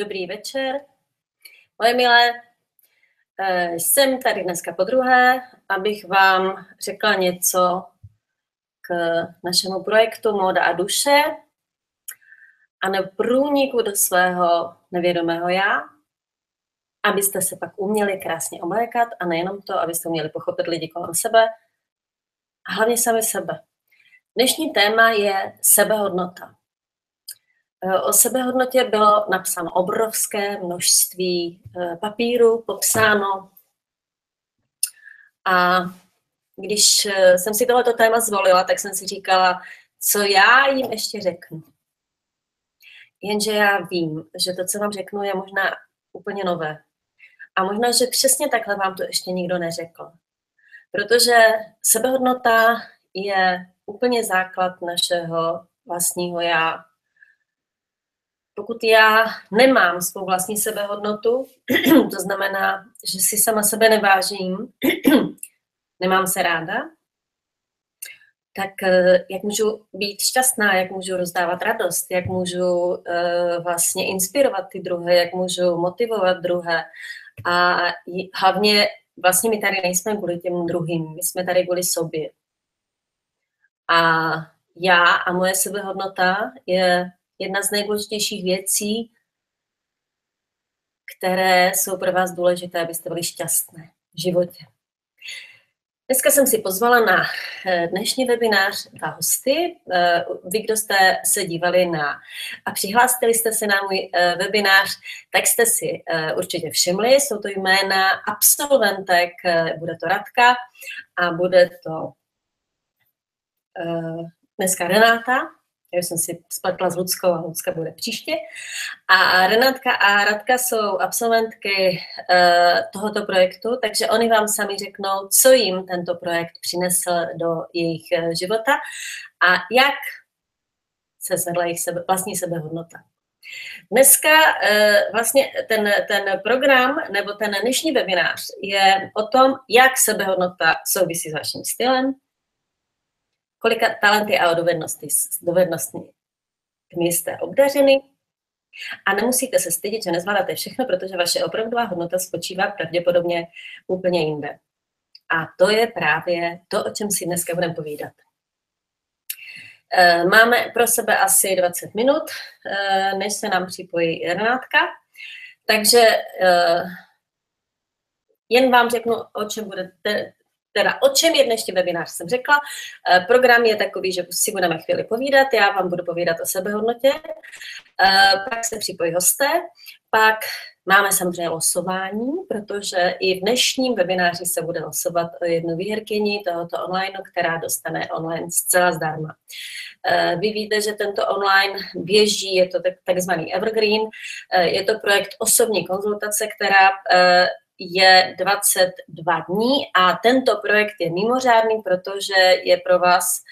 Dobrý večer. Moje milé, eh, jsem tady dneska po druhé, abych vám řekla něco k našemu projektu Móda a duše a ne průniku do svého nevědomého já, abyste se pak uměli krásně oblékat a nejenom to, abyste uměli pochopit lidi kolem sebe a hlavně sami sebe. Dnešní téma je sebehodnota. Eh, o sebehodnotě bylo napsáno obrovské množství eh, papíru, popsáno. A když eh, jsem si tohleto téma zvolila, tak jsem si říkala, co já jim ještě řeknu. Jenže já vím, že to, co vám řeknu, je možná úplně nové. A možná, že přesně takhle vám to ještě nikdo neřekl. Protože sebehodnota je úplně základ našeho vlastního já, pokud já nemám svou vlastní sebehodnotu, to znamená, že si sama sebe nevážím, nemám se ráda, tak eh, jak můžu být šťastná, jak můžu rozdávat radost, jak můžu uh, vlastně inspirovat ty druhé, jak můžu motivovat druhé. A hlavně vlastně my tady nejsme kvůli těm druhým, my jsme tady kvůli sobě. A já a moje sebehodnota je jedna z nejdůležitějších věcí, které jsou pro vás důležité, abyste byli šťastné v životě. Dneska jsem si pozvala na eh, dnešní webinář dva hosty. Eh, vy, kdo jste se dívali na a přihlásili jste se na můj eh, webinář, tak jste si určitě všimli. Jsou to jména absolventek, bude to Radka a bude to dneska Renáta já jsem si spletla s Ludskou a Lucka bude příště. A Renátka a Radka jsou absolventky uh, tohoto projektu, takže oni vám sami řeknou, co jim tento projekt přinesl do jejich uh, života a jak se zvedla jejich sebe, vlastní sebehodnota. Dneska uh, vlastně ten, ten program nebo ten dnešní webinář je o tom, jak sebehodnota souvisí s vaším stylem, kolika talenty a dovednosti, dovednostmi jste obdařeny a nemusíte se stydět, že nezvládáte všechno, protože vaše opravdová hodnota spočívá pravděpodobně úplně jinde. A to je právě to, o čem si dneska budeme povídat. Eh, máme pro sebe asi 20 minut, eh, než se nám připojí Renátka. Takže eh, jen vám řeknu, o čem budete Teda o čem je dnešní webinář, jsem řekla. Eh, program je takový, že si budeme chvíli povídat, já vám budu povídat o sebehodnotě, eh, pak se připojí hosté, pak máme samozřejmě losování, protože i v dnešním webináři se bude losovat o jednu výherkyni tohoto online, která dostane online zcela zdarma. Eh, vy víte, že tento online běží, je to takzvaný Evergreen, je to projekt osobní konzultace, která je 22 dní a tento projekt je mimořádný, protože je pro vás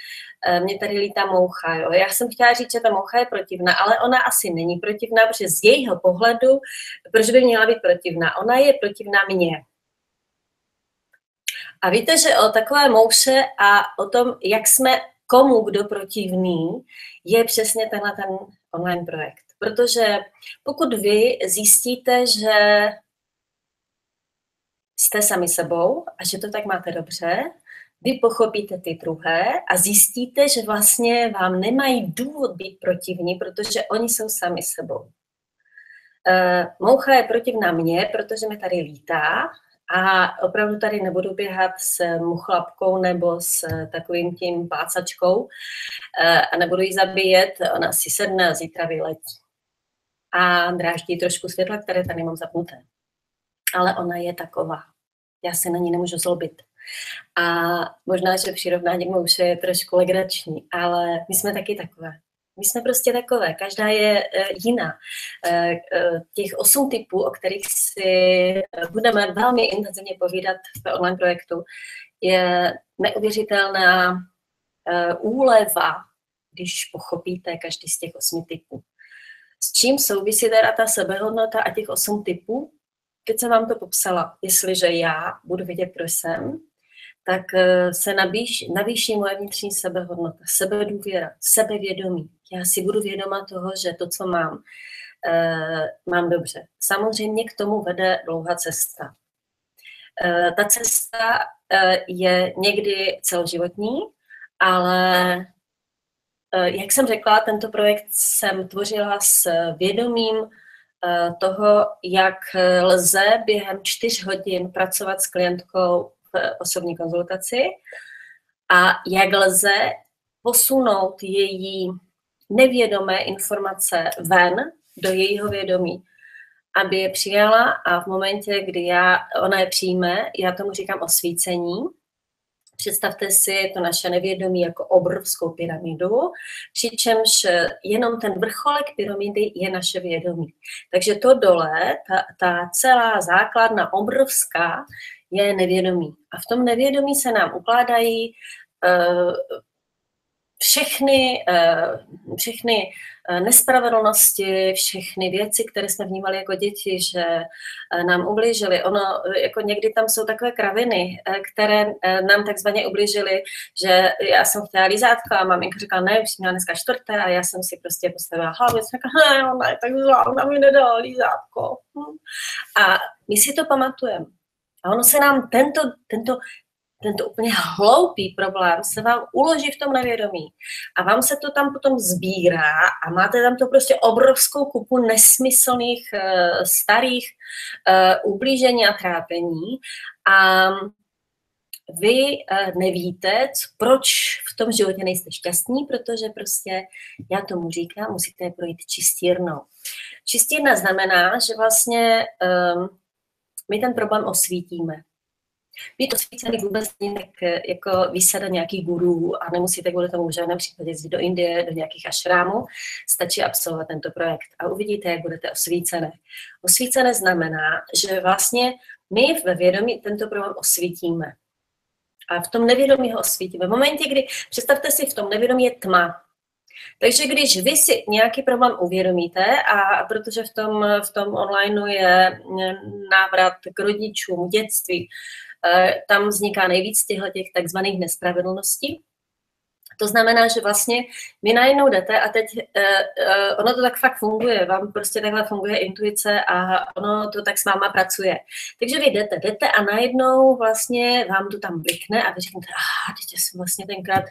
eh, mě tady lítá moucha. Jo. Já jsem chtěla říct, že ta moucha je protivná, ale ona asi není protivná, protože z jejího pohledu, proč by měla být protivná? Ona je protivná mně. A víte, že o takové mouše a o tom, jak jsme komu kdo protivný, je přesně tenhle ten online projekt. Protože pokud vy zjistíte, že jste sami sebou a že to tak máte dobře, vy pochopíte ty druhé a zjistíte, že vlastně vám nemají důvod být protivní, protože oni jsou sami sebou. Uh, moucha je protivná mně, protože mi tady lítá a opravdu tady nebudu běhat s muchlapkou nebo s takovým tím pácačkou uh, a nebudu ji zabíjet, ona si sedne a zítra vyletí. A dráždí trošku světla, které tady mám zapnuté ale ona je taková. Já se na ní nemůžu zlobit. A možná, že přirovnání už je trošku legrační, ale my jsme taky takové. My jsme prostě takové, každá je e, jiná. E, e, těch osm typů, o kterých si budeme velmi intenzivně povídat v online projektu, je neuvěřitelná úleva, když pochopíte každý z těch osmi typů. S čím souvisí teda ta sebehodnota a těch osm typů? Teď jsem vám to popsala, jestliže já budu vědět, kdo jsem, tak se nabíš, navýší moje vnitřní sebehodnota, sebedůvěra, sebevědomí. Já si budu vědoma toho, že to, co mám, mám dobře. Samozřejmě k tomu vede dlouhá cesta. Ta cesta je někdy celoživotní, ale jak jsem řekla, tento projekt jsem tvořila s vědomím Eh, toho, jak lze během čtyř hodin pracovat s klientkou v osobní konzultaci a jak lze posunout její nevědomé informace ven do jejího vědomí, aby je přijala a v momentě, kdy já, ona je přijme, já tomu říkám osvícení, Představte si to naše nevědomí jako obrovskou pyramidu, přičemž jenom ten vrcholek pyramidy je naše vědomí. Takže to dole, ta, ta celá základna obrovská, je nevědomí. A v tom nevědomí se nám ukládají uh, všechny, uh, všechny Eh, nespravedlnosti, všechny věci, které jsme vnímali jako děti, že eh, nám ublížili. Ono, eh, jako někdy tam jsou takové kraviny, které nám takzvaně ublížili, že já jsem chtěla lízátko a maminka říkala, ne, už měla dneska čtvrté a já jsem si prostě postavila hlavu, jsem říkala, ne, ona je tak zlá, ona mi nedala lízátko. Hm. A my si to pamatujeme. A ono se nám tento, tento tento úplně hloupý problém se vám uloží v tom nevědomí a vám se to tam potom sbírá a máte tam to prostě obrovskou kupu nesmyslných uh, starých uh, ublížení a trápení a vy uh, nevíte, proč v tom životě nejste šťastní, protože prostě, já tomu říkám, musíte projít čistírnou. Čistírna znamená, že vlastně um, my ten problém osvítíme. Být osvícený vůbec není tak eh, jako vysada nějakých gurů a nemusíte kvůli tomu v žádném případě jít do Indie, do nějakých ašrámů. Stačí absolvovat tento projekt a uvidíte, jak budete osvícené. Osvícené znamená, že vlastně my ve vědomí tento problém osvítíme. A v tom nevědomí ho osvítíme. V momentě, kdy, představte si, v tom nevědomí je tma, takže když vy si nějaký problém uvědomíte, a protože v tom, v tom online je návrat k rodičům, dětství, tam vzniká nejvíc těchto těch takzvaných nespravedlností. To znamená, že vlastně vy najednou jdete a teď uh, ono to tak fakt funguje, vám prostě takhle funguje intuice a ono to tak s váma pracuje. Takže vy jdete, jdete a najednou vlastně vám to tam blikne a vy řeknete, aha, teď jsem vlastně tenkrát,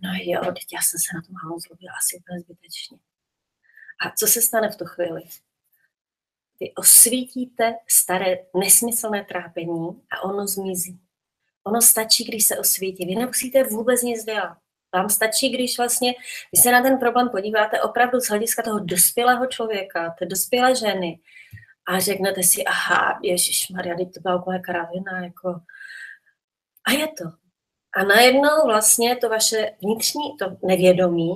no jo, teď já jsem se na to málo zlobila asi úplně zbytečně. A co se stane v tu chvíli? Vy osvítíte staré nesmyslné trápení a ono zmizí. Ono stačí, když se osvítí. Vy nemusíte vůbec nic dělat. Vám stačí, když vlastně vy se na ten problém podíváte opravdu z hlediska toho dospělého člověka, té dospělé ženy a řeknete si, aha, Ježíš Maria, to byla úplně kravina, jako... A je to. A najednou vlastně to vaše vnitřní, to nevědomí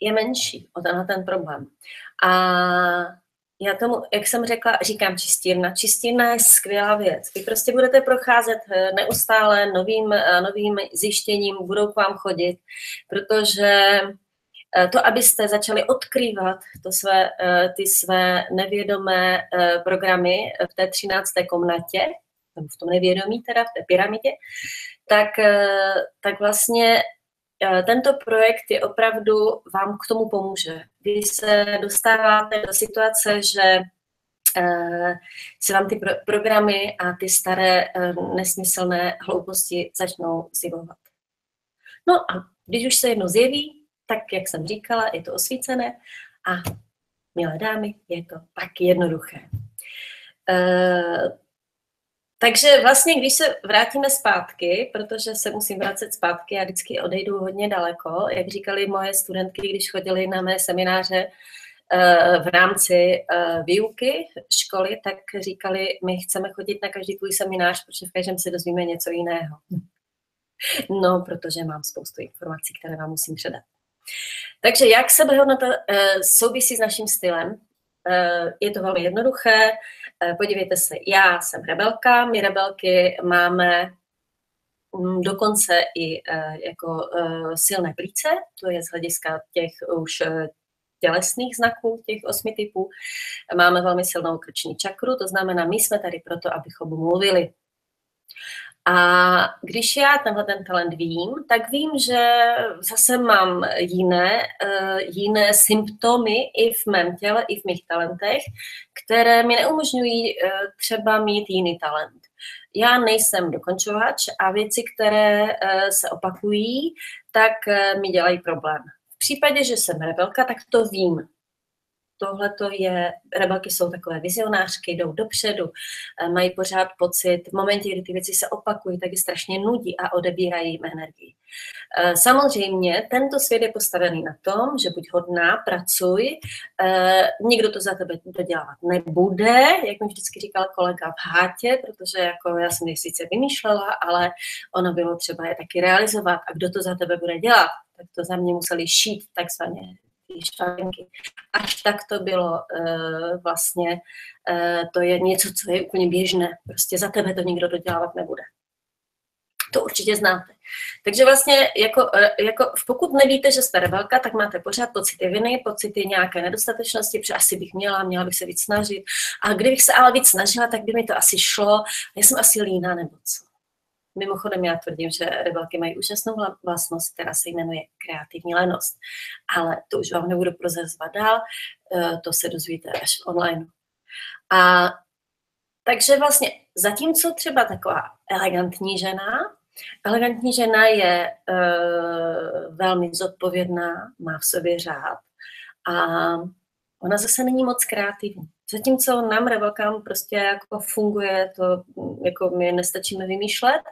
je menší ten, ten problém. A já tomu, jak jsem řekla, říkám čistírna. Čistírna je skvělá věc. Vy prostě budete procházet eh, neustále novým, eh, novým zjištěním, budou k vám chodit, protože eh, to, abyste začali odkrývat to své, ty své nevědomé programy v té třinácté komnatě, v tom nevědomí teda, v té pyramidě, tak, tak vlastně tento projekt je opravdu, vám k tomu pomůže. Když se dostáváte do situace, že eh, se vám ty pro- programy a ty staré eh, nesmyslné hlouposti začnou zjevovat. No a když už se jedno zjeví, tak jak jsem říkala, je to osvícené a milé dámy, je to tak jednoduché. Takže vlastně, když se vrátíme zpátky, protože se musím vracet zpátky, já vždycky odejdu hodně daleko, jak říkali moje studentky, když chodili na mé semináře eh, v rámci eh, výuky školy, tak říkali, my chceme chodit na každý tvůj seminář, protože v každém se dozvíme něco jiného. No, protože mám spoustu informací, které vám musím předat. Takže jak sebehodnota eh, souvisí s naším stylem? Je to velmi jednoduché. Eh, podívejte se, já jsem rebelka, my rebelky máme mm, dokonce i eh, jako eh, silné plíce, to je z hlediska těch už tělesných znaků, těch osmi typů. Máme velmi silnou krční čakru, to znamená, my jsme tady proto, abychom mluvili. A když já tenhle ten talent vím, tak vím, že zase mám jiné, uh, jiné symptomy i v mém těle, i v mých talentech, které mi neumožňují uh, třeba mít jiný talent. Já nejsem dokončovač a věci, které uh, se opakují, tak uh, mi dělají problém. V případě, že jsem rebelka, tak to vím tohle to je, rebelky jsou takové vizionářky, jdou dopředu, eh, mají pořád pocit, v momentě, kdy ty věci se opakují, tak je strašně nudí a odebírají jim energii. Eh, samozřejmě tento svět je postavený na tom, že buď hodná, pracuj, eh, nikdo to za tebe dodělávat nebude, jak mi vždycky říkal kolega v hátě, protože jako já jsem je sice vymýšlela, ale ono bylo třeba je taky realizovat a kdo to za tebe bude dělat, tak to za mě museli šít takzvaně švarenky. Až tak to bylo uh, vlastně, uh, to je něco, co je úplně běžné. Prostě za tebe to nikdo dodělávat nebude. To určitě znáte. Takže vlastně, jako, eh, jako pokud nevíte, že jste rebelka, tak máte pořád pocity viny, pocity nějaké nedostatečnosti, protože asi bych měla, měla bych se víc snažit. A kdybych se ale víc snažila, tak by mi to asi šlo. Já jsem asi líná nebo co. Mimochodem já tvrdím, že rebelky mají úžasnou vlastnost, která se jmenuje kreativní lenost. Ale to už vám nebudu prozrazovat dál, eh, to se dozvíte až online. A takže vlastně zatímco třeba taková elegantní žena, elegantní žena je uh, velmi zodpovědná, má v sobě řád a ona zase není moc kreativní. Zatímco nám rebelkám prostě jako funguje to, jako my nestačíme vymýšlet,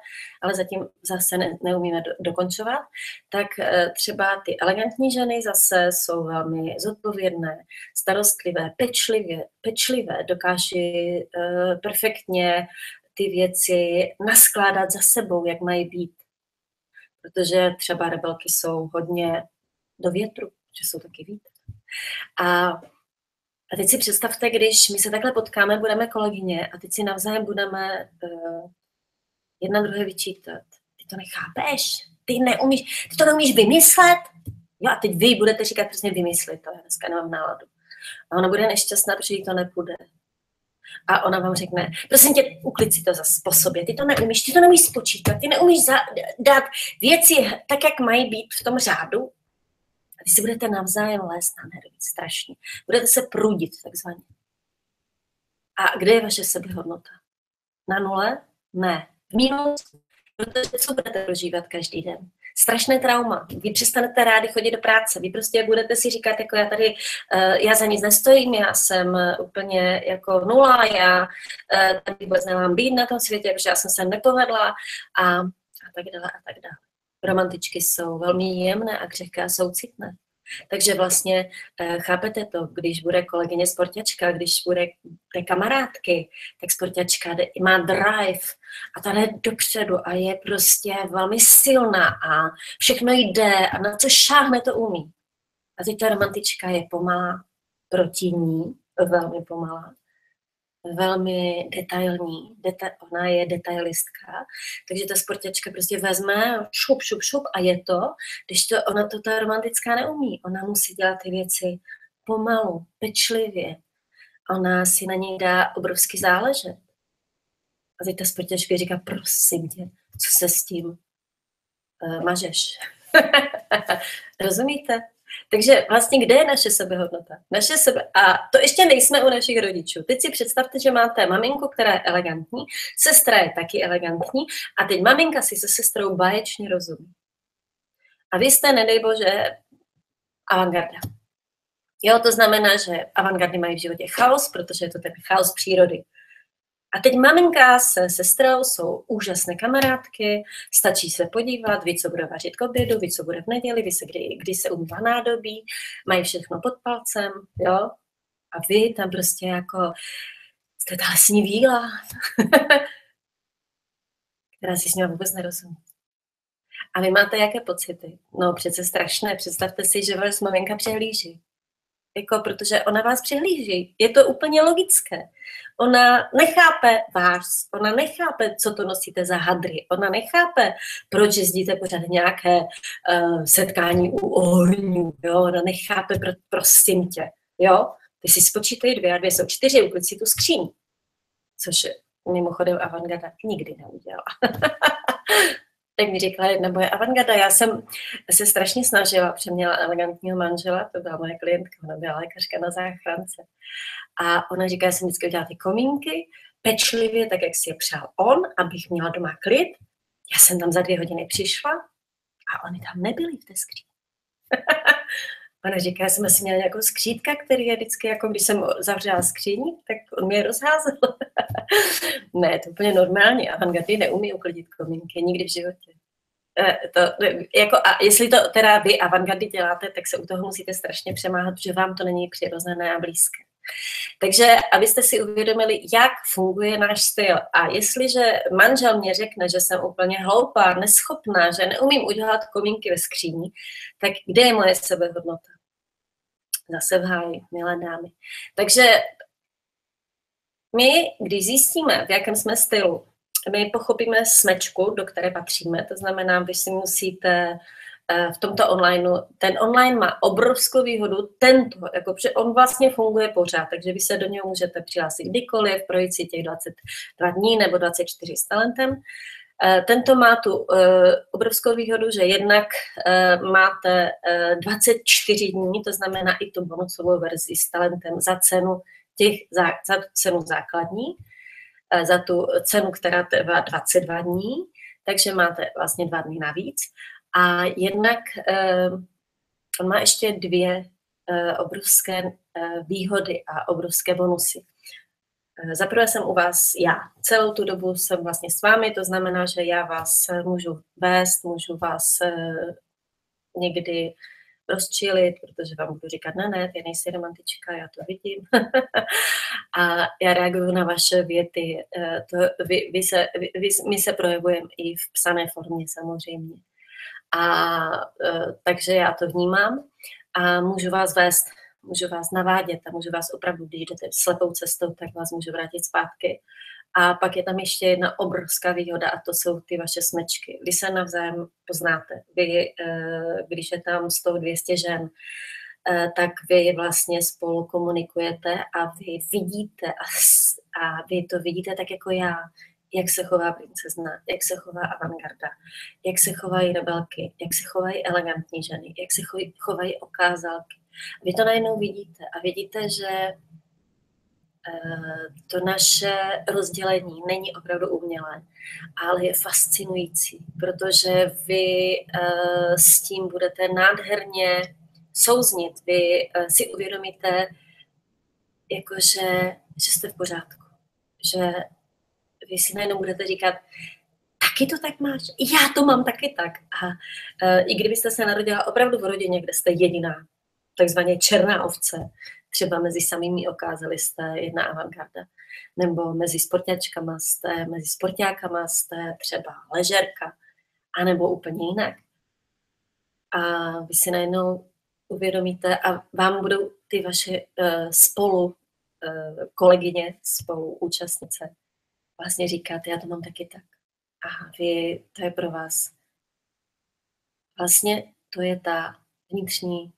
ale zatím zase ne, neumíme do, dokončovat, tak eh, třeba ty elegantní ženy zase jsou velmi zodpovědné, starostlivé, pečlivé, pečlivé dokáží uh, perfektně ty věci naskládat za sebou, jak mají být. Protože třeba rebelky jsou hodně do větru, že jsou taky vítr. A a teď si představte, když my se takhle potkáme, budeme kolegyně a teď si navzájem budeme uh, jedna druhé vyčítat. Ty to nechápeš, ty neumíš, ty to neumíš vymyslet. Jo, a teď vy budete říkat přesně vymyslet, to já dneska nemám náladu. A ona bude nešťastná, protože jí to nepůjde. A ona vám řekne, prosím tě, uklid si to za po sobě, ty to neumíš, ty to neumíš spočítat, ty neumíš za, dát věci tak, jak mají být v tom řádu, vy si budete navzájem lézt na nervy, strašně. Budete se prudit takzvaně. A kde je vaše sebehodnota? Na nule? Ne. V mínus? Protože co budete prožívat každý den? Strašné trauma. Vy přestanete rádi chodit do práce. Vy prostě budete si říkat, jako já tady, uh, já za nic nestojím, já jsem úplně jako nula, já uh, tady vůbec nemám být na tom světě, protože já jsem se nepovedla a, a tak dále a tak dále romantičky jsou velmi jemné a křehké a soucitné. Takže vlastně eh, chápete to, když bude kolegyně sportačka, když bude té kamarádky, tak sportačka má drive a ta jde dopředu a je prostě velmi silná a všechno jde a na co šáhne to umí. A teď ta romantička je pomalá proti ní, velmi pomalá velmi detailní, deta- ona je detailistka, takže ta sportěčka prostě vezme šup, šup, šup a je to, když to ona to ta romantická neumí. Ona musí dělat ty věci pomalu, pečlivě. Ona si na něj dá obrovský záležet. A teď ta sportěčka říká, prosím tě, co se s tím uh, mažeš? Rozumíte? Takže vlastně kde je naše sebehodnota? Naše sebe... A to ještě nejsme u našich rodičů. Teď si představte, že máte maminku, která je elegantní, sestra je taky elegantní a teď maminka si se sestrou báječně rozumí. A vy jste, nedej bože, avantgarda. Jo, to znamená, že avantgardy mají v životě chaos, protože je to ten chaos přírody. A teď maminka se sestrou jsou úžasné kamarádky, stačí se podívat, ví, co bude vařit k obědu, ví, co bude v neděli, ví se, kdy, kdy se umývá nádobí, mají všechno pod palcem, jo. A vy tam prostě jako jste ta lesní víla, která si s ním vůbec nerozumí. A vy máte jaké pocity? No přece strašné. Představte si, že vás maminka přehlíží. Jako, protože ona vás přihlíží. Je to úplně logické. Ona nechápe vás, ona nechápe, co to nosíte za hadry, ona nechápe, proč jezdíte pořád nějaké uh, setkání u ohňů, jo? ona nechápe, pro, prosím tě, jo? Ty si spočítej dvě a dvě jsou čtyři, uklid si tu skříň. Což mimochodem avantgarda nikdy neudělala. tak mi říkala jedna moje avantgarda. Já jsem se strašně snažila, přeměla elegantního manžela, to byla moje klientka, ona byla lékařka na záchrance. A ona říká, že jsem vždycky udělala ty komínky, pečlivě, tak jak si je přál on, abych měla doma klid. Já jsem tam za dvě hodiny přišla a oni tam nebyli v té skříni. Ona říká, já jsem asi měla nějakou skřítka, který je vždycky, jako když jsem zavřela skříň, tak on mě rozházel. ne, to je úplně normální. Avantgardy neumí uklidit komínky nikdy v životě. Eh, to, jako, a jestli to teda vy avantgardy děláte, tak se u toho musíte strašně přemáhat, protože vám to není přirozené a blízké. Takže abyste si uvědomili, jak funguje náš styl. A jestliže manžel mě řekne, že jsem úplně hloupá, neschopná, že neumím udělat komínky ve skříni, tak kde je moje sebehodnota? Zase v háji, milé dámy. Takže my, když zjistíme, v jakém jsme stylu, my pochopíme smečku, do které patříme, to znamená, vy si musíte Eh, v tomto online, ten online má obrovskou výhodu, tento, jako, že on vlastně funguje pořád, takže vy se do něho můžete přihlásit kdykoliv, projít si těch 22 dní nebo 24 s talentem. Eh, tento má tu uh, obrovskou výhodu, že jednak uh, máte uh, 24 dní, to znamená i tu bonusovou verzi s talentem za cenu těch, za, za cenu základní, za tu cenu, která trvá 22 dní, takže máte vlastně dva dny navíc. A jednak on má ještě dvě obrovské výhody a obrovské bonusy. Za prvé jsem u vás já. Celou tu dobu jsem vlastně s vámi, to znamená, že já vás můžu vést, můžu vás někdy rozčilit, protože vám budu říkat, ne, ne, ty nejsi romantička, já to vidím. a já reaguju na vaše věty. To, vy, vy se, vy, my se projevujeme i v psané formě samozřejmě. A takže já to vnímám a můžu vás vést, můžu vás navádět a můžu vás opravdu, když jdete slepou cestou, tak vás můžu vrátit zpátky. A pak je tam ještě jedna obrovská výhoda a to jsou ty vaše smečky. Vy se navzájem poznáte. Vy, e, když je tam 100-200 žen, e, tak vy vlastně spolu komunikujete a vy vidíte a, a vy to vidíte tak jako já jak se chová princezna, jak se chová avantgarda, jak se chovají rebelky, jak se chovají elegantní ženy, jak se chovají okázalky. Vy to najednou vidíte a vidíte, že eh, to naše rozdělení není opravdu umělé, ale je fascinující, protože vy eh, s tím budete nádherně souznit. Vy eh, si uvědomíte, jakože, že jste v pořádku, že vy si najednou budete říkat, taky to tak máš, já to mám taky tak. A i kdybyste se narodila opravdu v rodině, kde jste jediná, takzvaně černá ovce, třeba mezi samými okázali jste jedna avantgarda, nebo mezi sportačkama jste, mezi sportákama jste třeba ležerka, anebo úplně jinak. A vy si najednou uvědomíte a vám budou ty vaše uh, spolu uh, kolegyně, spolu účastnice vlastně říkáte, já to mám taky tak. A vy, to je pro vás. Vlastně to je ta vnitřní,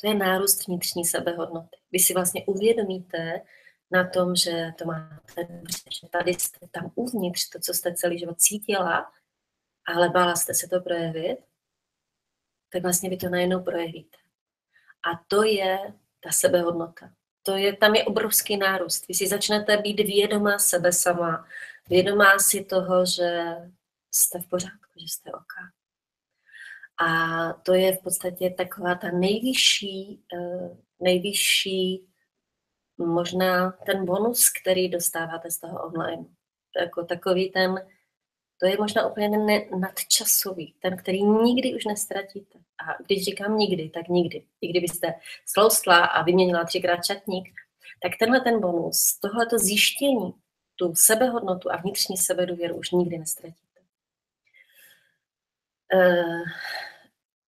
to je nárůst vnitřní sebehodnoty. Vy si vlastně uvědomíte na tom, že to máte že tady jste tam uvnitř, to, co jste celý život cítila, ale bála jste se to projevit, tak vlastně vy to najednou projevíte. A to je ta sebehodnota to je, tam je obrovský nárůst. Vy si začnete být vědomá sebe sama, vědomá si toho, že jste v pořádku, že jste OK. A to je v podstatě taková ta nejvyšší, eh, nejvyšší možná ten bonus, který dostáváte z toho online. Jako takový ten, to je možná úplně ten nadčasový, ten, který nikdy už nestratíte. A když říkám nikdy, tak nikdy. I kdybyste sloustla a vyměnila třikrát čatník, tak tenhle ten bonus, tohleto zjištění, tu sebehodnotu a vnitřní sebedůvěru už nikdy nestratíte. Uh,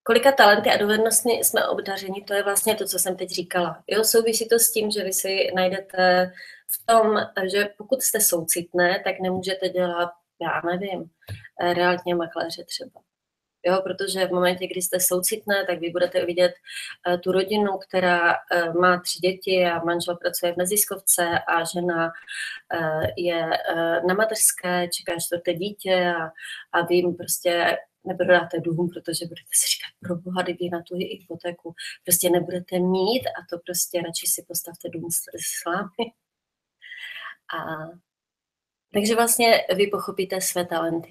kolika talenty a dovednostmi jsme obdařeni, to je vlastně to, co jsem teď říkala. Jo, souvisí to s tím, že vy si najdete v tom, že pokud jste soucitné, tak nemůžete dělat, já nevím, realitně makléře třeba Jo, protože v momentě, kdy jste soucitné, tak vy budete vidět uh, tu rodinu, která uh, má tři děti a manžel pracuje v neziskovce a žena je na mateřské, čeká čtvrté dítě a, a vy jim prostě neprodáte dům, protože budete si říkat, pro boha, kdyby na tu hypotéku prostě nebudete mít a to prostě radši si postavte dům s slámy. A takže vlastně vy pochopíte své talenty.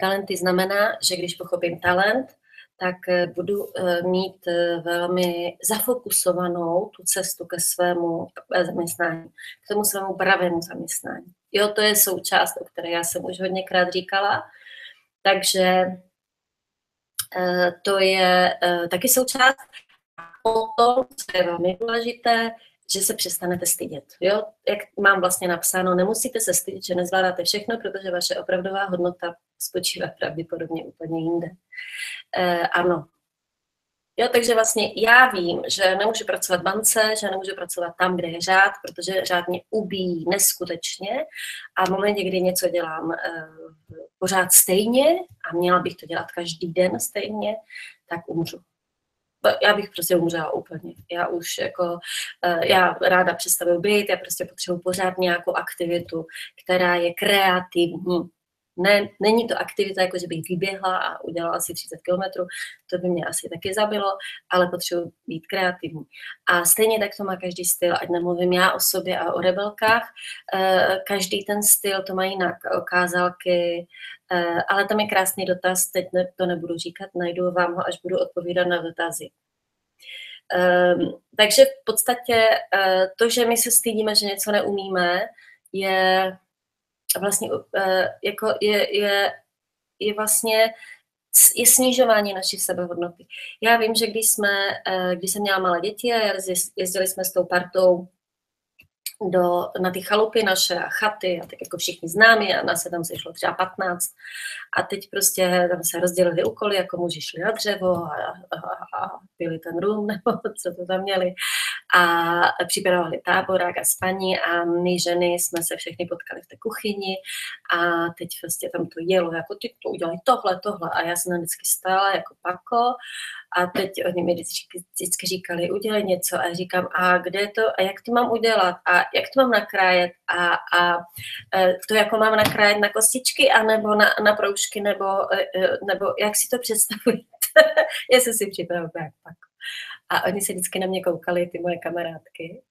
Talenty znamená, že když pochopím talent, tak eh, budu eh, mít eh, velmi zafokusovanou tu cestu ke svému zaměstnání, k tomu svému pravému zaměstnání. Jo, to je součást, o které já jsem už hodněkrát říkala. Takže to je taky součást. O tom, co je velmi důležité, že se přestanete stydět. Jo? Jak mám vlastně napsáno, nemusíte se stydět, že nezvládáte všechno, protože vaše opravdová hodnota spočívá pravděpodobně úplně jinde. E, ano. Jo, takže vlastně já vím, že nemůžu pracovat v bance, že nemůžu pracovat tam, kde je řád, protože řád mě ubíjí neskutečně a v momentě, kdy něco dělám e, pořád stejně a měla bych to dělat každý den stejně, tak umřu já bych prostě umřela úplně. Já už jako, eh, já ráda představuju být, já prostě potřebuji pořád nějakou aktivitu, která je kreativní. Ne, není to aktivita, jako že bych vyběhla a udělala asi 30 kilometrů, to by mě asi taky zabilo, ale potřebuji být kreativní. A stejně tak to má každý styl, ať nemluvím já o sobě a o rebelkách, eh, každý ten styl to má jinak, okázalky, Eh, ale tam je krásný dotaz, teď to nebudu říkat, najdu vám ho, až budu odpovídat na dotazy. Um, takže v podstatě uh, to, že my se stydíme, že něco neumíme, je vlastně uh, jako je, je, je vlastně je snižování naší sebehodnoty. Já vím, že když jsme, uh, když jsem měla malé děti a jezdili jsme s tou partou do, na ty chalupy naše a chaty a tak jako všichni známí a nás se tam sešlo třeba 15 a teď prostě tam se rozdělili úkoly, jako muži šli na dřevo a, a, a pili ten rum nebo co to tam měli a připravovali táborák a spaní a my ženy jsme se všechny potkali v té kuchyni a teď prostě tam to jelo, jako ty to udělali tohle, tohle a já jsem tam vždycky stála jako pako a teď oni mi vždycky, vždycky říkali, udělej něco a já říkám, a kde je to, a jak to mám udělat a jak to mám nakrájet a, a e, to jako mám nakrájet na kostičky a nebo na, na proužky nebo, e, e, nebo jak si to představujete? já jsem si připravila jak pak. A oni se vždycky na mě koukali, ty moje kamarádky,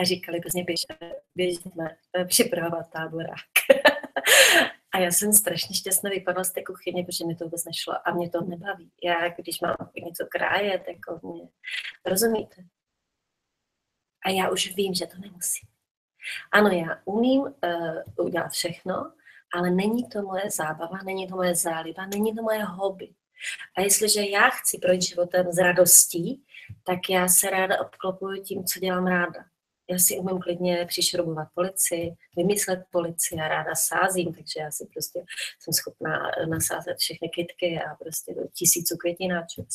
a říkali, prostě běž, běžíme připravovat táborák. a já jsem strašně šťastná vypadla z té kuchyně, protože mi to vůbec nešlo a mě to nebaví. Já, když mám něco krájet, jako mě, rozumíte? A já už vím, že to nemusím. Ano, já umím uh, udělat všechno, ale není to moje zábava, není to moje záliba, není to moje hobby. A jestliže já chci projít životem s radostí, tak já se ráda obklopuju tím, co dělám ráda. Já si umím klidně přišrobovat policii, vymyslet policii, já ráda sázím, takže já si prostě jsem schopná nasázet všechny kytky a prostě do tisíců květináčů.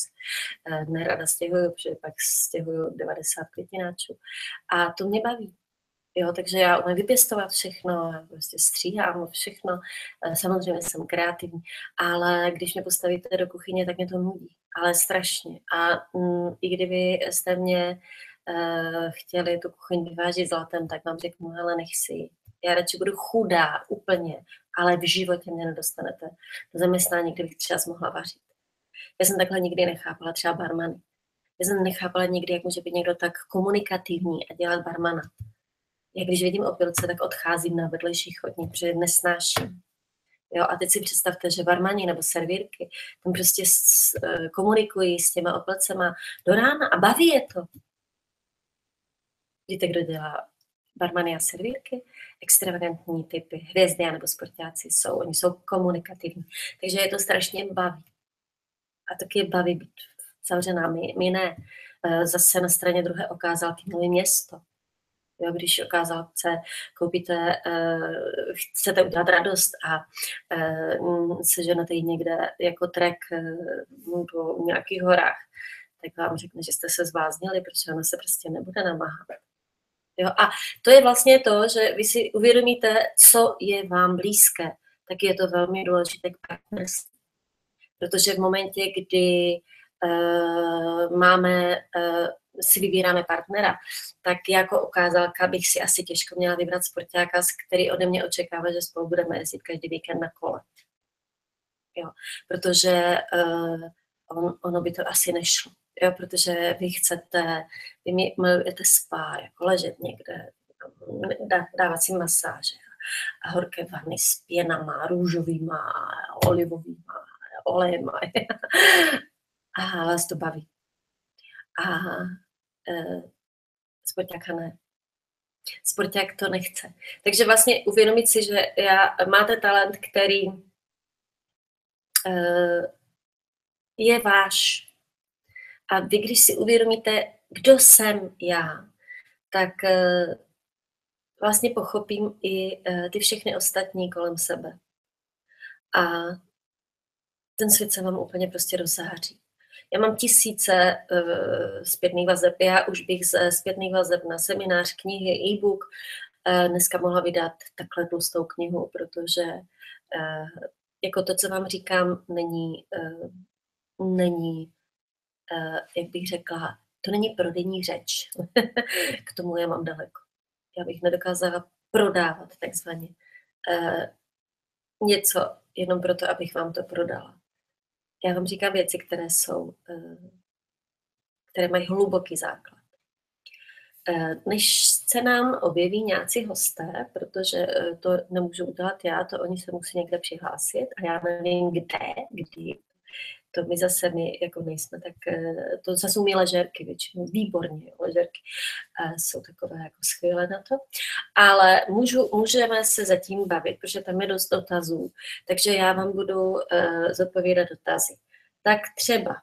Eh, nerada stěhuju, protože pak stěhuju 90 květináčů. A to mě baví. Jo, takže já umím vypěstovat všechno, prostě stříhám všechno. Eh, samozřejmě jsem kreativní, ale když mě postavíte do kuchyně, tak mě to nudí. Ale strašně. A mm, i kdyby jste mě uh, chtěli tu kuchyň vyvážit zlatem, tak vám řeknu, ale nech si. Já radši budu chudá úplně, ale v životě mě nedostanete do zaměstnání, kde bych třeba mohla vařit. Já jsem takhle nikdy nechápala třeba barmany. Já jsem nechápala nikdy, jak může být někdo tak komunikativní a dělat barmana já když vidím opilce, tak odcházím na vedlejší chodník, protože nesnáším. Jo, a teď si představte, že barmani nebo servírky tam prostě s, e, komunikují s těma opilcema do rána a baví je to. Víte, kdo dělá barmany a servírky? Extravagantní typy, hvězdy nebo sportáci jsou, oni jsou komunikativní. Takže je to strašně baví. A taky baví být zavřená, my, my ne. E, zase na straně druhé okázal Nový město Jo, když okázalce koupíte, uh, chcete udělat radost a uh, seženete ji někde jako trek uh, po nějakých horách, tak vám řekne, že jste se zváznili, protože ona se prostě nebude namáhat. Jo, a to je vlastně to, že vy si uvědomíte, co je vám blízké, tak je to velmi důležité k partnerství. Protože v momentě, kdy uh, máme, uh, si vybíráme partnera, tak jako ukázalka bych si asi těžko měla vybrat sportáka, který ode mě očekává, že spolu budeme jezdit každý víkend na kole. Jo, protože uh, on, ono by to asi nešlo. Jo, protože vy chcete, vy milujete spa, jako ležet někde, dávat si masáže a horké vany s pěnama, růžovýma, olivovýma, olejema. A vás to baví. A sportáka ne. Sporták to nechce. Takže vlastně uvědomit si, že já, máte talent, který e, je váš. A vy, když si uvědomíte, kdo jsem já, tak e, vlastně pochopím i ty všechny ostatní kolem sebe. A ten svět se vám úplně prostě rozzáří. Já mám tisíce uh, zpětných vazeb. Já už bych ze zpětných vazeb na seminář, knihy, e-book uh, dneska mohla vydat takhle tlustou knihu, protože uh, jako to, co vám říkám, není, uh, není uh, jak bych řekla, to není prodejní řeč. K tomu já mám daleko. Já bych nedokázala prodávat takzvaně uh, něco jenom proto, abych vám to prodala já vám říkám věci, které jsou, eh, které mají hluboký základ. Eh, než se nám objeví nějací hosté, protože eh, to nemůžu udělat já, to oni se musí někde přihlásit a já nevím kde, kdy, to my zase my jako nejsme, tak eh, to zase umí ležerky většinou, výborně ležerky jsou takové jako skvělé na to, ale můžu, můžeme se zatím bavit, protože tam je dost dotazů, takže já vám budu uh, zodpovídat dotazy. Tak třeba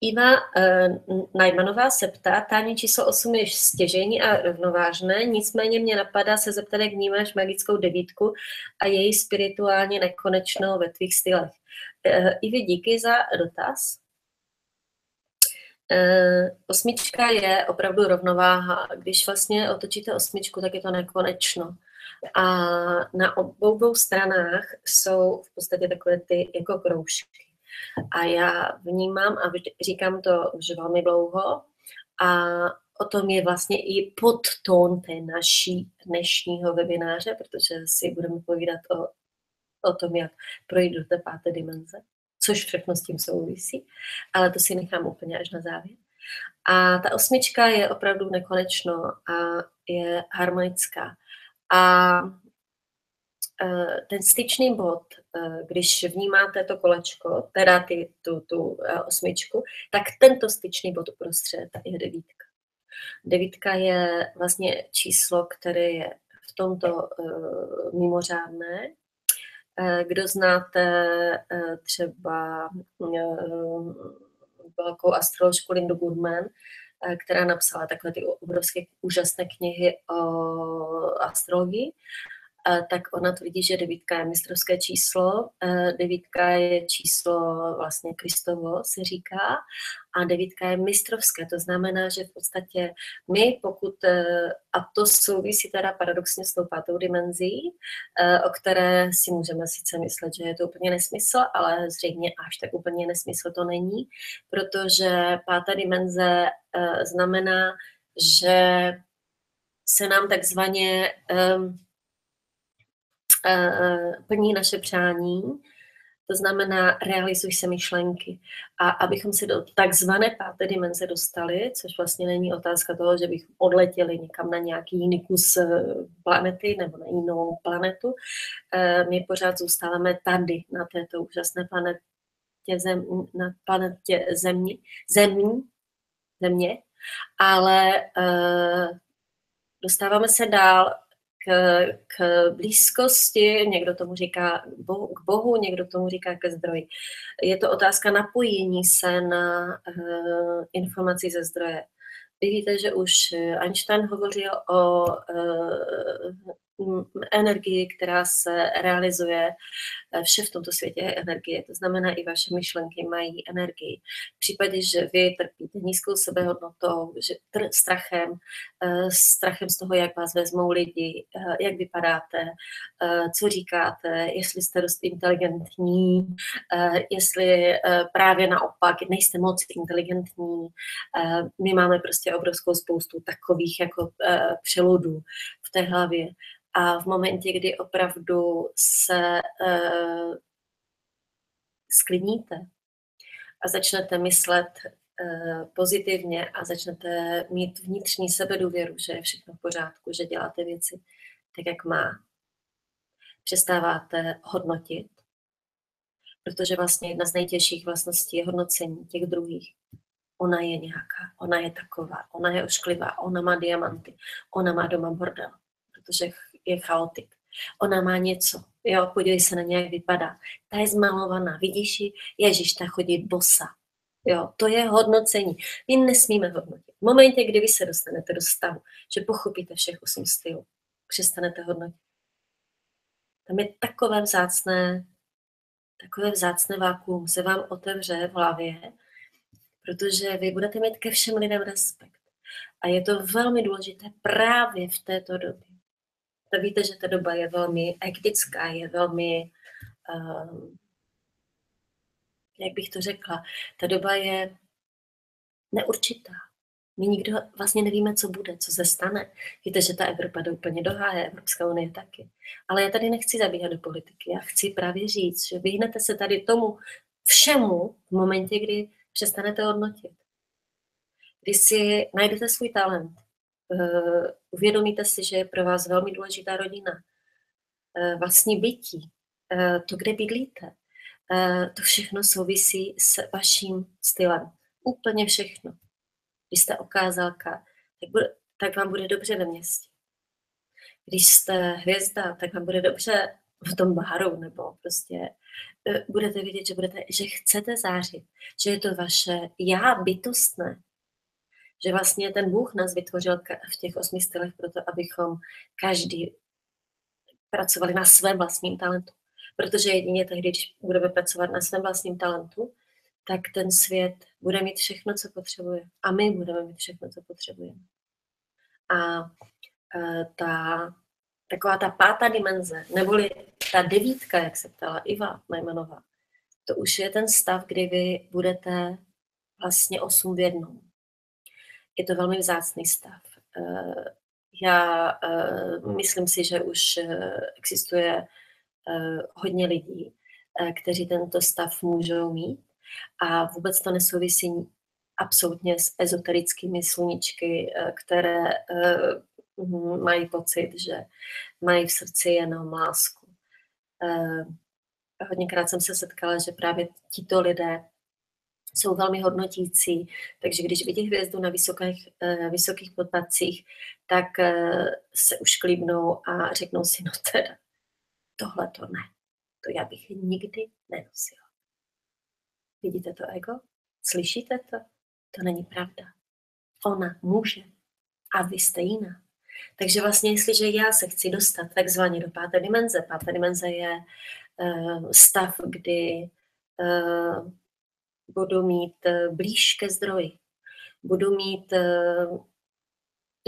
Iva uh, Najmanová se ptá, tání číslo 8 je stěžení a rovnovážné, nicméně mě napadá se zeptat, jak vnímáš magickou devítku a její spirituálně nekonečnou ve tvých stylech. Uh, Ivi, díky za dotaz. Uh, osmička je opravdu rovnováha. Když vlastně otočíte osmičku, tak je to nekonečno. A na obou stranách jsou v podstatě takové ty jako kroužky. A já vnímám a říkám to už velmi dlouho a o tom je vlastně i podtón té naší dnešního webináře, protože si budeme povídat o, o tom, jak projít do té páté dimenze, což všechno s tím souvisí, ale to si nechám úplně až na závěr. A ta osmička je opravdu nekonečno a je harmonická. A Eh, ten styčný bod, eh, když vnímáte to kolečko, teda ty, tu, tu eh, osmičku, tak tento styčný bod uprostřed je devítka. Devítka je vlastně číslo, které je v tomto mimořádné. Kdo znáte uh, třeba uh, velkou astroložku Lindu Goodman, která napsala takové ty obrovské úžasné knihy o astrologii, tak ona tvrdí, že devítka je mistrovské číslo. Devítka je číslo vlastně Kristovo, se říká, a devítka je mistrovské. To znamená, že v podstatě my, pokud, e, a to souvisí teda paradoxně s tou pátou dimenzí, e, o které si můžeme sice myslet, že je to úplně nesmysl, ale zřejmě až tak úplně nesmysl to není, protože pátá dimenze e, znamená, že se nám takzvaně plní naše přání, to znamená, realizuj se myšlenky. A abychom se do takzvané páté dimenze dostali, což vlastně není otázka toho, že bych odletěli někam na nějaký jiný kus eh, planety nebo na jinou planetu, eh, my pořád zůstáváme tady, na této úžasné planetě, zem, na planetě Země, zemí, země, ale dostáváme se dál k, k blízkosti, někdo tomu říká k Bohu, někdo tomu říká ke zdroji. Je to otázka napojení se na uh, informaci ze zdroje. Vy víte, že už Einstein hovořil o uh, energii, která se realizuje. Vše v tomto světě je energie, to znamená, i vaše myšlenky mají energii. V případě, že vy trpíte nízkou sebehodnotou, že tr- strachem, uh, strachem z toho, jak vás vezmou lidi, uh, jak vypadáte, co říkáte, jestli jste dost inteligentní, jestli právě naopak nejste moc inteligentní. My máme prostě obrovskou spoustu takových jako přeludů té hlavě. A v momentě, kdy opravdu se uh, sklidníte a začnete myslet uh, pozitivně a začnete mít vnitřní sebedůvěru, že je všechno v pořádku, že děláte věci tak, jak má. Přestáváte hodnotit, protože vlastně jedna z nejtěžších vlastností je hodnocení těch druhých. Ona je nějaká, ona je taková, ona je ošklivá, ona má diamanty, ona má doma bordel, protože je chaotik. Ona má něco, jo, podívej se na ně, jak vypadá. Ta je zmalovaná, vidíš ji? Ježíš, ta chodí bosa. Jo, to je hodnocení. My nesmíme hodnotit. V momentě, kdy vy se dostanete do stavu, že pochopíte všech osm stylů, přestanete hodnotit. Tam je takové vzácné, takové vzácné vákuum se vám otevře v hlavě, protože vy budete mít ke všem lidem respekt. A je to velmi důležité právě v této době to víte, že ta doba je velmi hektická, je velmi, um, jak bych to řekla, ta doba je neurčitá. My nikdo vlastně nevíme, co bude, co se stane. Víte, že ta Evropa jde úplně do háje, Evropská unie taky. Ale já tady nechci zabíhat do politiky. Já chci právě říct, že vyhnete se tady tomu všemu v momentě, kdy přestanete hodnotit. Kdy si najdete svůj talent, uvědomíte si, že je pro vás velmi důležitá rodina, uh, vlastní bytí, uh, to, kde bydlíte. To všechno souvisí s vaším stylem. Úplně všechno. Když jste okázalka, tak, bude, tak vám bude dobře ve městě. Když jste hvězda, tak vám bude dobře v tom baru, nebo prostě budete vidět, že, budete, že chcete zářit, že je to vaše já bytostné, že vlastně ten Bůh nás vytvořil v těch osmi stylech proto, abychom každý pracovali na svém vlastním talentu. Protože jedině tehdy, když budeme pracovat na svém vlastním talentu, tak ten svět bude mít všechno, co potřebuje. A my budeme mít všechno, co potřebujeme. A e, ta, taková ta pátá dimenze, neboli ta devítka, jak se ptala Iva Najmanová, to už je ten stav, kdy vy budete vlastně osm v jednom je to velmi vzácný stav. Eh, já eh, myslím si, že už eh, existuje hodně lidí, kteří tento stav můžou mít a vůbec to nesouvisí absolutně s ezoterickými sluníčky, které mají pocit, že mají v srdci jenom lásku. Hodněkrát jsem se setkala, že právě tito lidé jsou velmi hodnotící, takže když vidí hvězdu na vysokých, uh, vysokých podpacích, tak uh, se už klíbnou a řeknou si, no teda, tohle to ne, to já bych nikdy nenosila. Vidíte to ego? Slyšíte to? To není pravda. Ona může a vy jste jiná. Takže vlastně, jestliže já se chci dostat takzvaně do páté dimenze, pátá dimenze je uh, stav, kdy uh, budu mít eh, blíž ke zdroji, budu mít eh,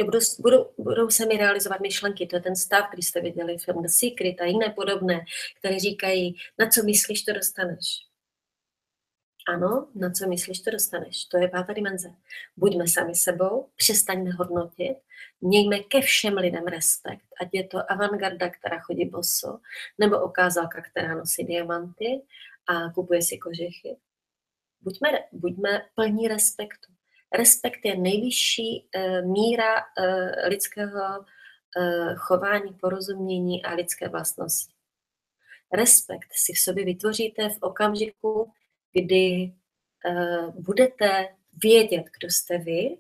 budu, budu, budou se mi realizovat myšlenky. To je ten stav, kdy jste viděli film The Secret a jiné podobné, které říkají, na co myslíš, to dostaneš. Ano, na co myslíš, to dostaneš. To je pátá dimenze. Buďme sami sebou, přestaňme hodnotit, mějme ke všem lidem respekt, ať je to avantgarda, která chodí boso, nebo okázalka, která nosí diamanty a kupuje si kožichy buďme, buďme plní respektu. Respekt je nejvyšší e, míra e, lidského e, chování, porozumění a lidské vlastnosti. Respekt si v sobě vytvoříte v okamžiku, kdy budete vědět, kdo jste vy,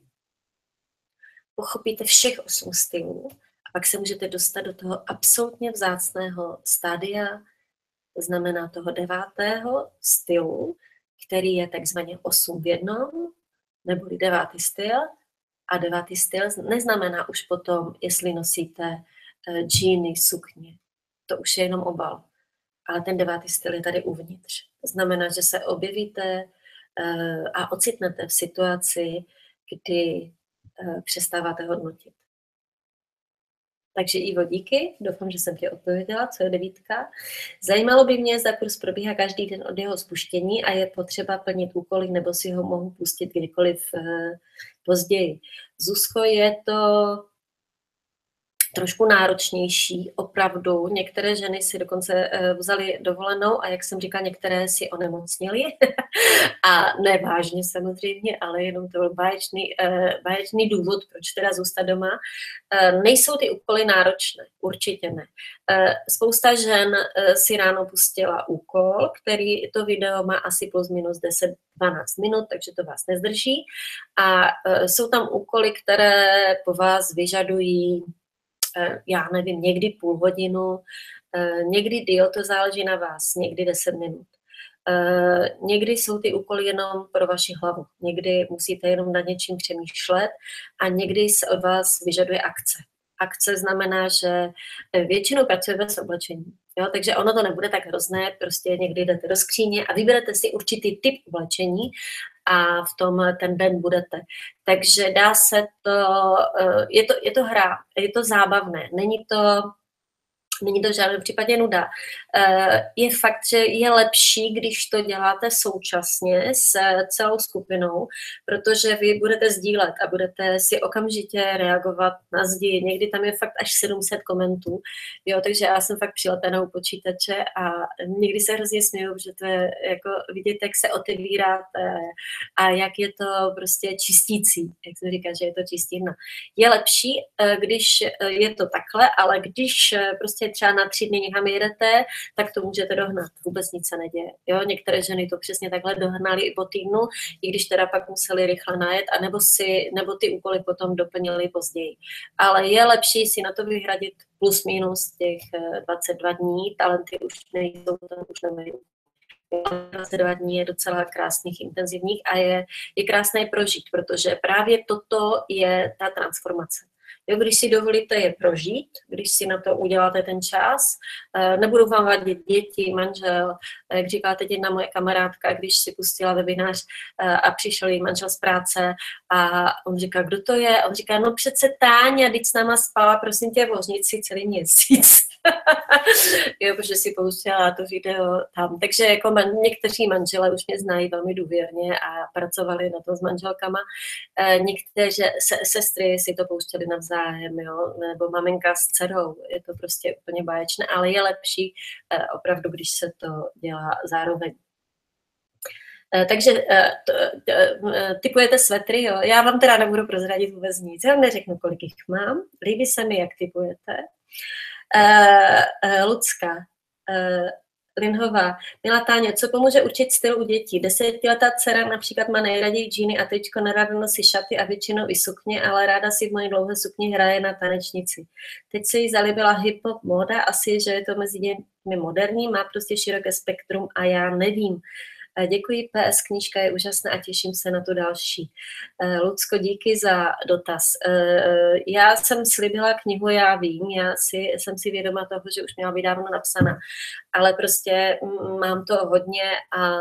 pochopíte všech osm stylů a pak se můžete dostat do toho absolutně vzácného stádia, to znamená toho devátého stylu, který je takzvaně 8 v jednom, neboli devátý styl. A devátý styl neznamená už potom, jestli nosíte uh, džíny, sukně. To už je jenom obal. Ale ten devátý styl je tady uvnitř. To znamená, že se objevíte a ocitnete v situaci, kdy přestáváte hodnotit. Takže Ivo, díky. Doufám, že jsem ti odpověděla, co je devítka. Zajímalo by mě, zda kurz probíhá každý den od jeho spuštění a je potřeba plnit úkoly, nebo si ho mohu pustit kdykoliv později. Zuzko, je to trošku náročnější, opravdu. Některé ženy si dokonce eh, vzali dovolenou a jak jsem říkala, některé si onemocnili. a nevážně samozřejmě, ale jenom to byl báječný, eh, báječný důvod, proč teda zůstat doma. Eh, nejsou ty úkoly náročné, určitě ne. Spousta žen si ráno pustila úkol, který to video má asi plus minus 10 12 minut, takže to vás nezdrží. A jsou tam úkoly, které po vás vyžadují já nevím, někdy půl hodinu, eh, někdy díl, to záleží na vás, někdy 10 minut. Eh, někdy jsou ty úkoly jenom pro vaši hlavu, někdy musíte jenom nad něčím přemýšlet a někdy se od vás vyžaduje akce. Akce znamená, že většinou pracujeme s oblečením. Jo, takže ono to nebude tak hrozné, prostě někdy jdete do skříně a vyberete si určitý typ oblečení a v tom ten den budete. Takže dá se to, eh, je to, je to hra, je to zábavné, není to Není to v žádném případě nuda. Eh, je fakt, že je lepší, když to děláte současně s celou skupinou, protože vy budete sdílet a budete si okamžitě reagovat na zdi. Někdy tam je fakt až 700 komentů, jo, takže já jsem fakt přilepená u počítače a někdy se hrozně směju, protože to je jako vidět, jak se otevíráte a jak je to prostě čistící, jak se říká, že je to čistírna. Je lepší, eh, když je to takhle, ale když prostě prostě třeba na tři dny někam jedete, tak to můžete dohnat. Vůbec nic se neděje. Jo? Některé ženy to přesně takhle dohnali i po týdnu, i když teda pak museli rychle najet, anebo, si, nebo ty úkoly potom doplnili později. Ale je lepší si na to vyhradit plus minus těch 22 eh, dní, talenty už nejsou, tam už nemají 22 dní je docela krásných, intenzivních a je, je krásné prožít, protože právě toto je ta transformace. Jo, když si dovolíte je prožít, když si na to uděláte ten čas, eh, nebudou vám vadit děti, manžel, eh, jak říká teď jedna moje kamarádka, když si pustila webinář eh, a přišel jí manžel z práce a on říká, kdo to je? A on říká, no přece Táňa, teď s náma spala, prosím tě, v ložnici celý měsíc. jo, protože si pouštěla to video tam. Takže jako man, někteří manželé už mě znají velmi důvěrně a pracovali na to s manželkama. E, některé se, sestry si to pouštěli navzájem, jo, nebo maminka s dcerou. Je to prostě úplně báječné, ale je lepší e, opravdu, když se to dělá zároveň. Takže typujete svetry, jo. Já vám teda nebudu prozradit vůbec nic, já vám neřeknu, kolik jich mám. Líbí se mi, jak typujete. Uh, uh, Lucka, uh, Linhová, Milá Táně, co pomůže učit styl u dětí? Desetiletá dcera například má nejraději džíny a teďko neráda nosí šaty a většinou i sukně, ale ráda si v mojí dlouhé sukni hraje na tanečnici. Teď se jí zalíbila hip-hop móda, asi, že je to mezi dětmi moderní, má prostě široké spektrum a já nevím. Děkuji, PS knížka je úžasná a těším se na tu další. Eh, Lucko, díky za dotaz. Eh, já jsem slibila knihu, já vím, já si, jsem si vědoma toho, že už měla být dávno napsaná, ale prostě mám to hodně a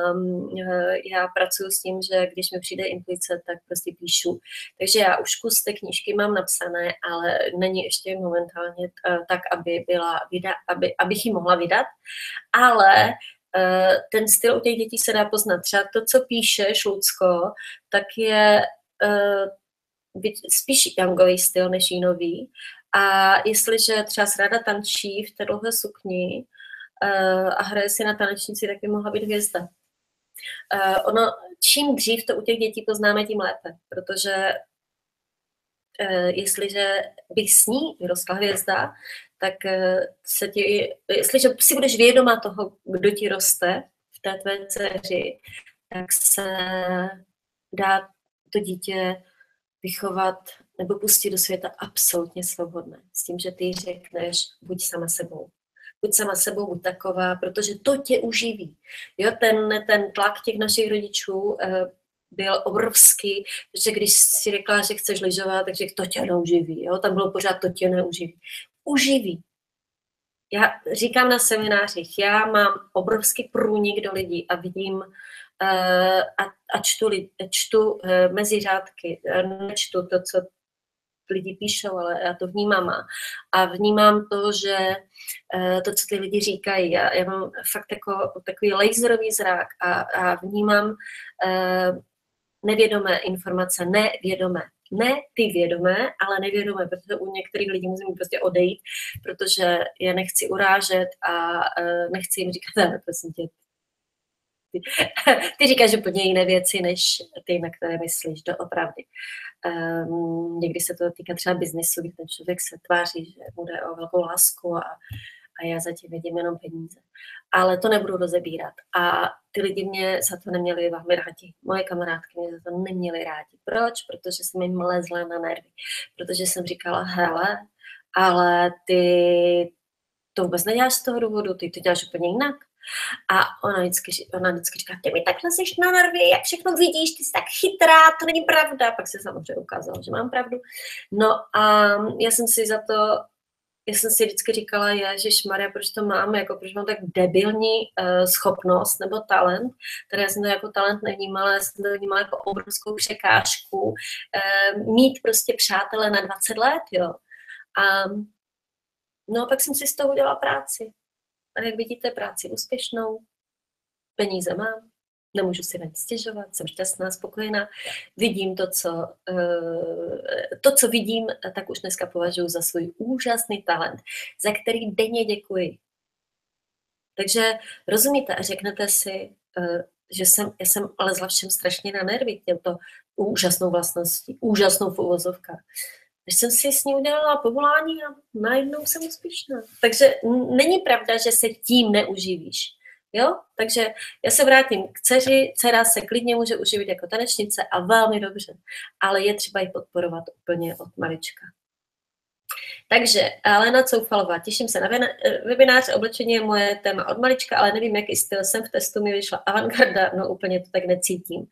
eh, já pracuji s tím, že když mi přijde intuice, tak prostě píšu. Takže já už kus té knížky mám napsané, ale není ještě momentálně tak, aby byla, aby, abych ji mohla vydat, ale Eh, ten styl u těch dětí se dá poznat. Třeba to, co píše Šlucko, tak je eh, spíš jangový styl než jinový. A jestliže třeba ráda tančí v té dlouhé sukni eh, a hraje si na tanečnici, tak by mohla být hvězda. Ono, čím dřív to u těch dětí poznáme, tím lépe, protože jestliže bych s ní vyrostla hvězda, tak eh, se ti, jestliže si budeš vědoma toho, kdo ti roste v té tvé dceři, tak se dá to dítě vychovat nebo pustit do světa absolutně svobodné. S tím, že ty řekneš, buď sama sebou. Buď sama sebou, buď taková, protože to tě uživí. Jo, ten, ten tlak těch našich rodičů eh, byl obrovský, že když si řekla, že chceš lyžovat, takže to tě neuživí. Jo? Tam bylo pořád to tě neuživí uživí. Já říkám na seminářích, já mám obrovský průnik do lidí a vidím, a, a čtu, čtu mezi řádky, nečtu to, co lidi píšou, ale já to vnímám a, a vnímám to, že to, co ty lidi říkají, já, já mám fakt jako, takový laserový zrak a, a vnímám nevědomé informace, nevědomé ne ty vědomé, ale nevědomé, protože u některých lidí musím prostě odejít, protože je nechci urážet a uh, nechci jim říkat, ale prosím tě, ty, ty říkáš úplně jiné věci, než ty, na které myslíš, doopravdy. Um, někdy se to týká třeba biznisu, kdy ten člověk se tváří, že bude o velkou lásku a, a já zatím vidím jenom peníze. Ale to nebudu rozebírat. A ty lidi mě za to neměli velmi rádi. Moje kamarádky mě za to neměly rádi. Proč? Protože jsem jim lezla na nervy. Protože jsem říkala, hele, ale ty to vůbec neděláš z toho důvodu, ty to děláš úplně jinak. A ona vždycky, ona vždycky říká, ty mi takhle jsi na nervy, jak všechno vidíš, ty jsi tak chytrá, to není pravda. Pak se samozřejmě ukázalo, že mám pravdu. No a já jsem si za to já jsem si vždycky říkala, Ježíš Maria, proč to mám, jako proč mám tak debilní uh, schopnost nebo talent, které jsem to jako talent nevnímala, já jsem to vnímala jako obrovskou překážku, uh, mít prostě přátele na 20 let, jo. A no a pak jsem si z toho udělala práci. A jak vidíte, práci úspěšnou, peníze mám, nemůžu si na stěžovat, jsem šťastná, spokojená. Vidím to, co, eh, to, co vidím, tak už dneska považuji za svůj úžasný talent, za který denně děkuji. Takže rozumíte a řeknete si, eh, že jsem, já jsem lezla všem strašně na nervy těmto úžasnou vlastností, úžasnou v uvozovkách. Když jsem si s ní udělala povolání a najednou jsem úspěšná. Takže není pravda, že se tím neuživíš. Jo? Takže já se vrátím k dceři, dcera se klidně může uživit jako tanečnice a velmi dobře, ale je třeba ji podporovat úplně od malička. Takže Alena Coufalová, těším se na webinář, oblečení je moje téma od malička, ale nevím, jaký styl jsem v testu, mi vyšla avantgarda, no úplně to tak necítím.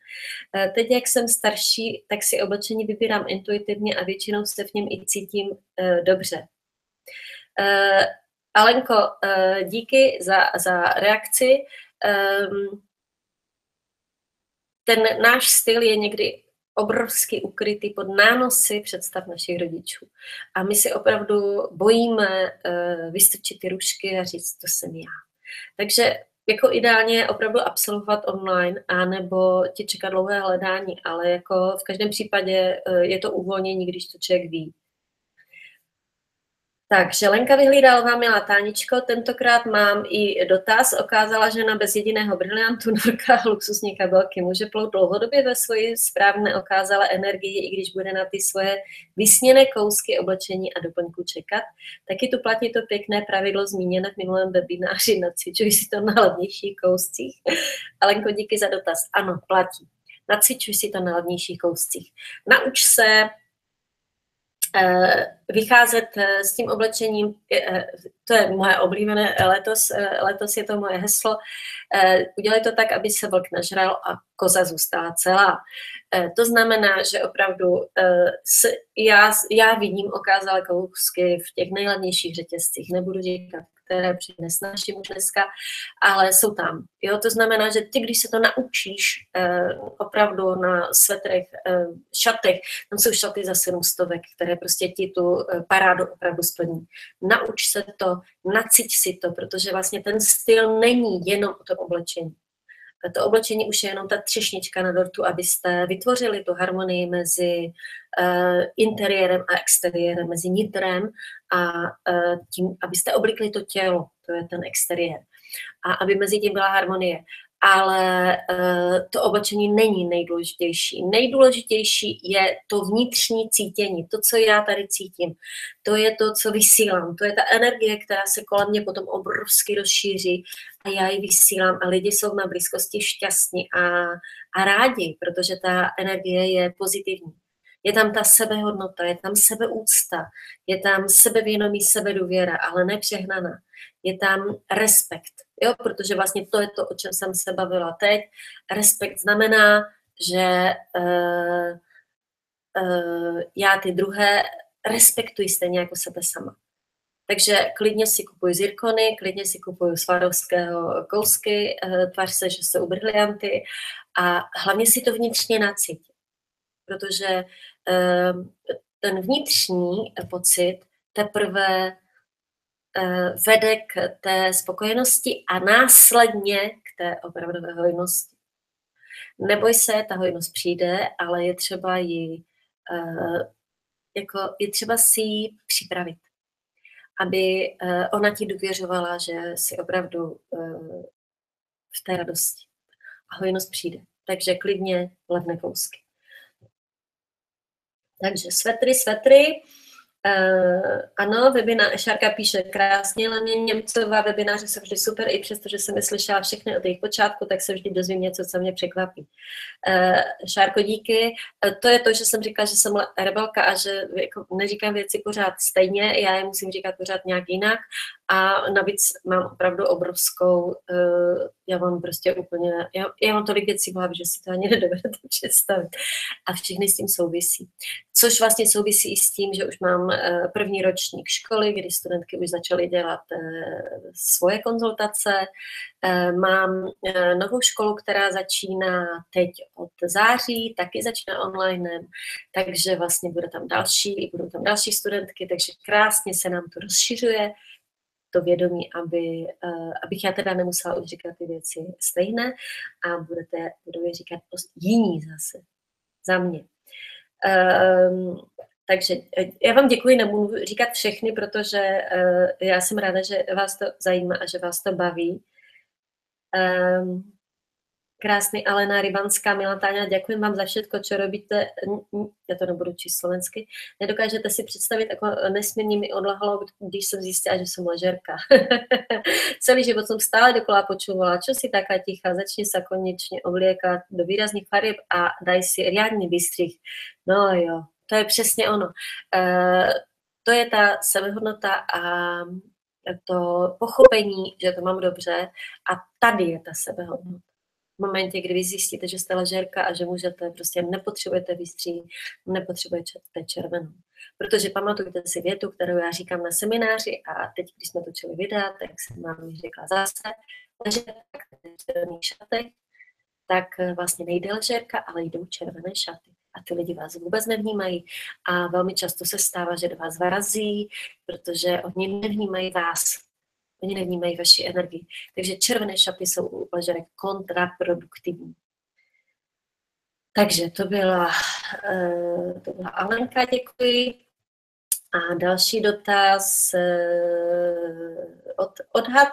E, teď, jak jsem starší, tak si oblečení vybírám intuitivně a většinou se v něm i cítím e, dobře. Alenko, eh, díky za, za reakci. Ehm, ten náš styl je někdy obrovsky ukrytý pod nánosy představ našich rodičů. A my si opravdu bojíme uh, vystrčit ty rušky a říct, to jsem já. Takže jako ideálně opravdu absolvovat online, anebo ti čekat dlouhé hledání, ale jako v každém případě uh, je to uvolnění, když to člověk ví. Takže Lenka Vyhlídalová, milá Táničko, tentokrát mám i dotaz. Okázala žena bez jediného briliantu, norka, luxusní kabelky. Může plout dlouhodobě ve svoji správné okázala energii, i když bude na ty svoje vysněné kousky oblečení a doplňku čekat. Taky tu platí to pěkné pravidlo zmíněné v minulém webináři. Nacvičuji si to na levnějších kouscích. Alenko, díky za dotaz. Ano, platí. Nacvičuj si to na levnějších kouscích. Nauč se vycházet eh, s tím oblečením, eh, to je moje oblíbené letos, letos je to moje heslo, udělej to tak, aby se vlk nažral a koza zůstala celá. To znamená, že opravdu já, já vidím okázale kousky v těch nejlevnějších řetězcích, nebudu říkat které nesnáším už dneska, ale jsou tam. Jo? To znamená, že ty, když se to naučíš eh, opravdu na svetrech, eh, šatech, tam jsou šaty za 700, které prostě ti tu eh, parádu opravdu splní. Nauč se to, naciť si to, protože vlastně ten styl není jenom o tom oblečení to oblečení už je jenom ta třešnička na dortu, abyste vytvořili tu harmonii mezi uh, interiérem a exteriérem, mezi nitrem a uh, tím, abyste oblikli to tělo, to je ten exteriér. A aby mezi tím byla harmonie ale uh, to oblečení není nejdůležitější. Nejdůležitější je to vnitřní cítění, to, co já tady cítím. To je to, co vysílám. To je ta energie, která se kolem mě potom obrovsky rozšíří a já ji vysílám a lidi jsou na blízkosti šťastní a, a rádi, protože ta energie je pozitivní. Je tam ta sebehodnota, je tam sebeúcta, je tam sebevědomí, sebedůvěra, ale nepřehnaná. Je tam respekt, jo, protože vlastně to je to, o čem jsem se bavila teď. Respekt znamená, že uh, uh, já ty druhé respektuji stejně jako sebe sama. Takže klidně si kupuj zirkony, klidně si kupuj svarovského kousky, eh, tvář se, že jsou brilianty a hlavně si to vnitřně nacít. Protože ehm, ten vnitřní pocit teprve eh, vede k té spokojenosti a následně k té opravdové hojnosti. Neboj se, ta hojnost přijde, ale je třeba ji, eh, jako je třeba si ji připravit aby eh, ona ti důvěřovala, že si opravdu eh, v té radosti. A hojnost přijde. Takže klidně levné kousky. Takže svetry, svetry. Uh, ano, webinář, Šárka píše krásně, Leně Němcová webináře jsou vždy super, i přesto, že jsem slyšela všechny od jejich počátku, tak se vždy dozvím něco, co mě překvapí. Uh, Šárko, díky. Uh, to je to, že jsem říkala, že jsem rebelka a že jako, neříkám věci pořád stejně, já je musím říkat pořád nějak jinak a navíc mám opravdu obrovskou, uh, já mám prostě úplně, já, já mám tolik věcí v hlavě, že si to ani nedovedete představit. A všechny s tím souvisí. Což vlastně souvisí i s tím, že už mám uh, první ročník školy, kdy studentky už začaly dělat uh, svoje konzultace. Mám novou školu, která začíná teď od září, taky začíná online, takže vlastně bude tam další, budou tam další studentky, takže krásně se nám to rozšiřuje to vědomí, aby, uh, abych já teda nemusela už říkat ty věci stejné a budete, budou je říkat jiní zase, za mě. Um, takže eh, já vám děkuji, nemůžu říkat všechny, protože uh, já jsem ráda, že vás to zajímá a že vás to baví. Um, krásný Alena Rybanská, Milá Táňa, děkuji vám za všechno, co robíte. Já to nebudu číst slovensky. Nedokážete si představit, jako nesmírně mi odlahlo, když jsem zjistila, že jsem ležerka. Celý život jsem stále dokola počúvala, čo si taká tichá, začni se konečně oblékat do výrazných farieb a daj si riadný bystřih. No jo, to je přesně ono. Uh, to je ta sebehodnota a to pochopení, že to mám dobře a tady je ta sebehodnota v momentě, kdy vy zjistíte, že jste ležerka a že můžete, prostě nepotřebujete vystří, nepotřebujete červenou. Protože pamatujte si větu, kterou já říkám na semináři a teď, když jsme točili videa, tak jsem vám ji řekla zase, ležerka v červených šatech, tak vlastně nejde ležerka, ale jdou červené šaty. A ty lidi vás vůbec nevnímají. A velmi často se stává, že do vás varazí, protože oni nevnímají vás. Oni nevnímají vaši energii. Takže červené šaty jsou u kontraproduktivní. Takže to byla, uh, to byla Alenka, děkuji. A další dotaz uh, od odhad.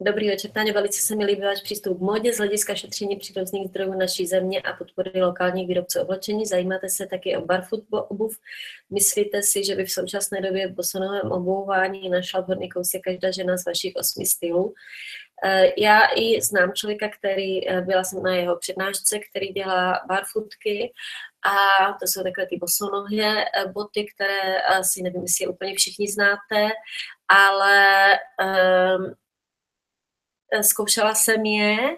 Dobrý večer, Táně, velice se mi líbí váš přístup k modě z hlediska šetření přírodních zdrojů naší země a podpory lokálních výrobců oblečení. Zajímáte se taky o barfoot obuv? Myslíte si, že by v současné době v bosonovém obouvání našla vhodný kousek každá žena z vašich osmi stylů? Eh, já i znám člověka, který, eh, byla jsem na jeho přednášce, který dělá barfootky a to jsou takové ty bosonohé eh, boty, které asi nevím, jestli je úplně všichni znáte, ale um, zkoušela jsem je,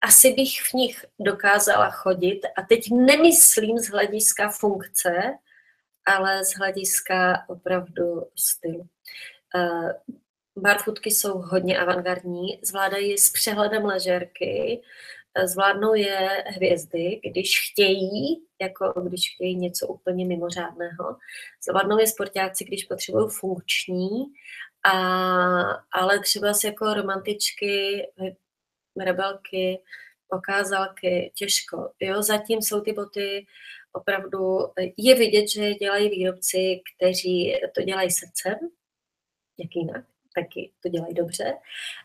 asi bych v nich dokázala chodit. A teď nemyslím z hlediska funkce, ale z hlediska opravdu stylu. Eh, barfootky jsou hodně avantgardní, zvládají s přehledem ležerky, eh, zvládnou je hvězdy, když chtějí, jako když chtějí něco úplně mimořádného. Zvládnou je sportáci, když potřebují funkční a, ale třeba si jako romantičky, rebelky, okázalky, těžko. Jo, zatím jsou ty boty opravdu, je vidět, že dělají výrobci, kteří to dělají srdcem, jak jinak, taky to dělají dobře.